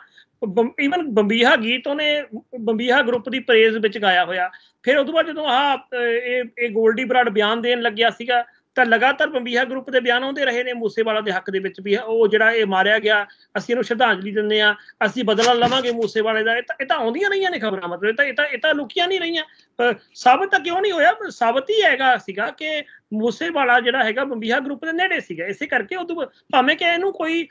ਈਵਨ ਬੰਬੀਹਾ ਗੀਤ ਉਹਨੇ, ਬੰਬੀਹਾ ਗਰੁੱਪ ਦੀ ਪ੍ਰੇਜ਼ ਵਿੱਚ ਗਾਇਆ ਹੋਇਆ। ਫਿਰ ਉਸ ਤੋਂ ਬਾਅਦ ਜਦੋਂ ਆ ਇਹ ਇਹ 골ਡੀ ਬਰਾਡ ਬਿਆਨ ਦੇਣ ਲੱਗਿਆ ਸੀਗਾ ਤਾਂ ਲਗਾਤਾਰ ਬੰਬੀਹਾ ਗਰੁੱਪ ਦੇ ਬਿਆਨ ਆਉਂਦੇ ਰਹੇ ਨੇ, ਮੂਸੇਵਾਲਾ ਦੇ ਹੱਕ ਦੇ ਵਿੱਚ ਵੀ ਉਹ ਜਿਹੜਾ ਇਹ ਮਾਰਿਆ ਗਿਆ, ਅਸੀਂ ਇਹਨੂੰ ਸ਼ਰਧਾਂਜਲੀ ਦਿੰਦੇ ਆ ਅਸੀਂ ਬਦਲਾ ਲਵਾਂਗੇ ਮੂਸੇਵਾਲੇ ਦਾ, ਇਹ ਤਾਂ ਇਹ ਤਾਂ ਆਉਂਦੀਆਂ ਰਹੀਆਂ ਨੇ ਖਬਰਾਂ, ਮਤਲਬ ਇਹ ਤਾਂ ਇਹ ਤਾਂ ਇਹ ਤਾਂ ਲੁਕੀਆਂ ਨਹੀਂ ਰਹੀਆਂ। ਸਾਬਤ ਤਾਂ ਕਿਉਂ ਨਹੀਂ ਹੋਇਆ? ਸਾਬਤ ਹੀ ਹੈਗਾ ਸੀਗਾ ਕਿ ਮੂਸੇਵਾਲਾ ਜਿਹੜਾ ਹੈਗਾ ਬੰਬੀਹਾ ਗਰੁੱਪ ਦੇ ਨੇੜੇ ਸੀਗਾ, ਇਸੇ ਕਰਕੇ ਉਹ ਭਾਵੇਂ ਕਿ ਇਹਨੂੰ ਕੋਈ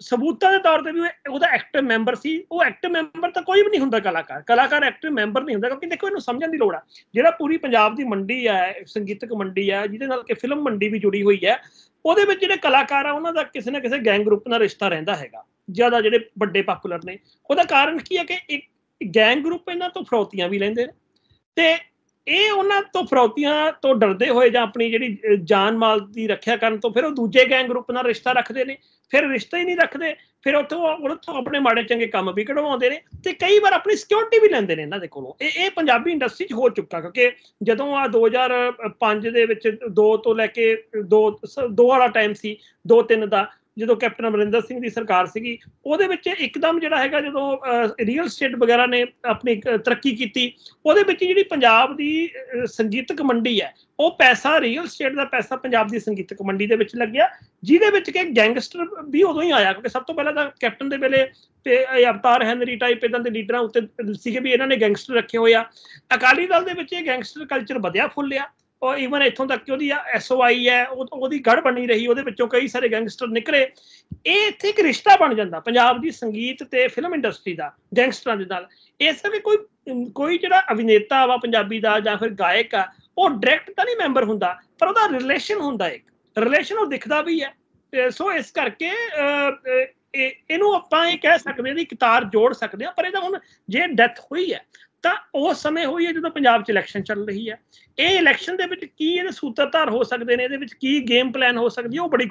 ਸਬੂਤਾਂ ਦੇ ਤੌਰ ਤੇ ਵੀ ਉਹਦਾ ਐਕਟਿਵ ਮੈਂਬਰ ਸੀ। ਉਹ ਐਕਟਿਵ ਮੈਂਬਰ ਤਾਂ ਕੋਈ ਵੀ ਨਹੀਂ ਹੁੰਦਾ ਕਲਾਕਾਰ। ਕਲਾਕਾਰ ਐਕਟਿਵ ਮੈਂਬਰ ਨਹੀਂ ਹੁੰਦਾ ਕਿਉਂਕਿ ਦੇਖੋ ਇਹਨੂੰ ਸਮਝਣ ਦੀ ਲੋੜ ਆ। ਜਿਹੜਾ ਪੂਰੀ ਪੰਜਾਬ ਦੀ ਮੰਡੀ ਹੈ ਸੰਗੀਤਕ ਮੰਡੀ ਹੈ ਜਿਹਦੇ ਨਾਲ ਕਿ ਫਿਲਮ ਮੰਡੀ ਵੀ ਜੁੜੀ ਹੋਈ ਹੈ ਉਹਦੇ ਵਿੱਚ ਜਿਹੜੇ ਕਲਾਕਾਰ ਆ, ਉਹਨਾਂ ਦਾ ਕਿਸੇ ਨਾ ਕਿਸੇ ਗੈਂਗ ਗਰੁੱਪ ਨਾਲ ਰਿਸ਼ਤਾ ਰਹਿੰਦਾ ਹੈਗਾ। ਜ਼ਿਆਦਾ ਜਿਹੜੇ ਵੱਡੇ ਪਪੂਲਰ ਨੇ। ਉਹਦਾ ਕਾਰਨ ਕੀ ਹੈ ਕਿ ਇੱਕ ਗੈਂਗ ਗਰੁੱਪ ਇਹਨਾਂ ਤੋਂ ਫਰੋਤੀਆਂ ਵੀ ਲੈਂਦੇ ਨੇ। ਤੇ ਇਹ ਉਹਨਾਂ ਤੋਂ ਫਰੌਤੀਆਂ ਤੋਂ ਡਰਦੇ ਹੋਏ ਜਾਂ ਆਪਣੀ ਜਿਹੜੀ ਜਾਨ ਮਾਲ ਦੀ ਰੱਖਿਆ ਕਰਨ ਤੋਂ ਫਿਰ ਉਹ ਦੂਜੇ ਗੈਂਗ ਗਰੁੱਪ ਨਾਲ ਰਿਸ਼ਤਾ ਰੱਖਦੇ ਨੇ, ਫਿਰ ਰਿਸ਼ਤਾ ਹੀ ਨਹੀਂ ਰੱਖਦੇ, ਫਿਰ ਉੱਥੋਂ ਉੱਥੋਂ ਆਪਣੇ ਮਾੜੇ ਚੰਗੇ ਕੰਮ ਵੀ ਕਢਵਾਉਂਦੇ ਨੇ ਤੇ ਕਈ ਵਾਰ ਆਪਣੀ ਸਿਕਿਉਰਿਟੀ ਵੀ ਲੈਂਦੇ ਨੇ ਇਹਨਾਂ ਦੇ ਕੋਲੋਂ। ਇਹ ਇਹ ਪੰਜਾਬੀ ਇੰਡਸਟਰੀ 'ਚ ਹੋ ਚੁੱਕਾ ਕਿਉਂਕਿ ਜਦੋਂ ਆ 2005 ਦੇ ਵਿੱਚ 2 ਤੋਂ ਲੈ ਕੇ 2 2 ਵਾਲਾ ਟਾਈਮ ਸੀ 2 3 ਦਾ ਜਦੋਂ ਕੈਪਟਨ ਅਮਰਿੰਦਰ ਸਿੰਘ ਦੀ ਸਰਕਾਰ ਸੀਗੀ, ਉਹਦੇ ਵਿੱਚ ਇੱਕਦਮ ਜਿਹੜਾ ਹੈਗਾ ਜਦੋਂ ਰੀਅਲ ਸਟੇਟ ਵਗੈਰਾ ਨੇ ਆਪਣੀ ਤਰੱਕੀ ਕੀਤੀ, ਉਹਦੇ ਵਿੱਚ ਜਿਹੜੀ ਪੰਜਾਬ ਦੀ ਸੰਗੀਤਕ ਮੰਡੀ ਹੈ, ਉਹ ਪੈਸਾ ਰੀਅਲ ਸਟੇਟ ਦਾ ਪੈਸਾ ਪੰਜਾਬ ਦੀ ਸੰਗੀਤਕ ਮੰਡੀ ਦੇ ਵਿੱਚ ਲੱਗਿਆ, ਜਿਹਦੇ ਵਿੱਚ ਕਿ ਗੈਂਗਸਟਰ ਵੀ ਉਦੋਂ ਹੀ ਆਇਆ, ਕਿਉਂਕਿ ਸਭ ਤੋਂ ਪਹਿਲਾਂ ਤਾਂ ਕੈਪਟਨ ਦੇ ਵੇਲੇ ਤੇ ਅਵਤਾਰ ਹੈਨਰੀ ਟਾਈਪ ਇਦਾਂ ਦੇ ਲੀਡਰਾਂ ਉੱਤੇ ਸੀਗੇ ਵੀ ਇਹਨਾਂ ਨੇ ਗੈਂਗਸਟਰ ਰੱਖੇ ਹੋਏ ਆ। ਅਕਾਲੀ ਦਲ ਦੇ ਵਿੱਚ ਇਹ ਗੈਂਗਸਟਰ ਕਲਚਰ ਵਧਿਆ ਫੁੱਲਿਆ। ਉਹ ਇਵਨ ਇੱਥੋਂ ਤੱਕ ਕਿ ਉਹਦੀ ਐਸਓਆਈ ਹੈ ਉਹਦੀ ਗੜ ਬਣੀ ਰਹੀ, ਉਹਦੇ ਵਿੱਚੋਂ ਕਈ ਸਾਰੇ ਗੈਂਗਸਟਰ ਨਿਕਲੇ। ਇਹ ਇੱਥੇ ਇੱਕ ਰਿਸ਼ਤਾ ਬਣ ਜਾਂਦਾ ਪੰਜਾਬ ਦੀ ਸੰਗੀਤ ਤੇ ਫਿਲਮ ਇੰਡਸਟਰੀ ਦਾ ਗੈਂਗਸਟਰਾਂ ਦੇ ਨਾਲ। ਇਸ ਵੀ ਕੋਈ ਕੋਈ ਜਿਹੜਾ ਅਭਿਨੇਤਾ ਵਾ ਪੰਜਾਬੀ ਦਾ ਜਾਂ ਫਿਰ ਗਾਇਕ ਆ, ਉਹ ਡਾਇਰੈਕਟ ਤਾਂ ਨਹੀਂ ਮੈਂਬਰ ਹੁੰਦਾ, ਪਰ ਉਹਦਾ ਰਿਲੇਸ਼ਨ ਹੁੰਦਾ ਇੱਕ। ਰਿਲੇਸ਼ਨ ਉਹ ਦਿਖਦਾ ਵੀ ਹੈ। ਸੋ ਇਸ ਕਰਕੇ ਇਹਨੂੰ ਆਪਾਂ ਇਹ ਕਹਿ ਸਕਦੇ ਹਾਂ ਕਿ ਕਿਤਾਰ ਜੋੜ ਸਕਦੇ ਹਾਂ, ਪਰ ਇਹਦਾ ਹੁਣ ਜੇ ਡੈਥ ਹੋਈ ਹੈ ਤਾਂ ਉਸ ਸਮੇਂ ਹੋਈ ਹੈ ਜਦੋਂ ਪੰਜਾਬ 'ਚ ਇਲੈਕਸ਼ਨ ਚੱਲ ਰਹੀ ਹੈ। ਇਹ ਇਲੈਕਸ਼ਨ ਦੇ ਵਿੱਚ ਕੀ ਇਹਦੇ ਸੂਤਰਧਾਰ ਹੋ ਸਕਦੇ ਨੇ? ਇਹਦੇ ਵਿੱਚ ਕੀ ਗੇਮ ਪਲਾਨ ਹੋ ਸਕਦੀ ਹੈ? ਉਹ ਬੜੀ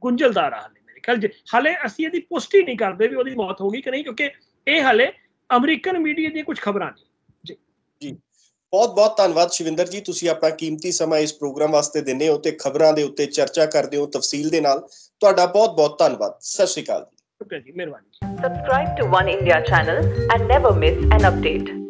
ਗੁੰਝਲਦਾਰ ਆ ਹਲੇ ਮੇਰੇ ਖਿਆਲ ਹਾਲੇ ਅਸੀਂ ਇਹਦੀ ਪੁਸ਼ਟੀ ਨਹੀਂ ਕਰਦੇ ਵੀ ਉਹਦੀ ਮੌਤ ਹੋ ਗਈ ਕਿ ਨਹੀਂ ਕਿਉਂਕਿ ਇਹ ਹਲੇ ਅਮਰੀਕਨ ਮੀਡੀਆ ਦੀਆਂ ਕੁਝ ਖਬਰਾਂ ਨੇ। ਜੀ। ਜੀ। ਬਹੁਤ ਬਹੁਤ ਧੰਨਵਾਦ ਸ਼ਿਵਿੰਦਰ ਜੀ। ਤੁਸੀਂ ਆਪਣਾ ਕੀਮਤੀ ਸਮਾਂ ਇਸ ਪ੍ਰੋਗਰਾਮ ਵਾਸਤੇ ਦਿੰਦੇ ਹੋ ਤੇ ਖਬਰਾਂ ਦੇ ਉੱਤੇ ਚਰਚਾ ਕਰਦੇ ਹੋ ਤਫਸੀਲ ਦੇ ਨਾਲ। ਤੁਹਾਡਾ ਬਹੁਤ ਬਹੁਤ ਧੰਨਵਾਦ। ਸਤਿ ਸ਼੍ਰੀ ਅਕਾਲ ਸ਼ੁਕਰੀਆ ਜੀ। ਮਿਹਰਬਾਨੀ। Subscribe to One India channel and never miss an update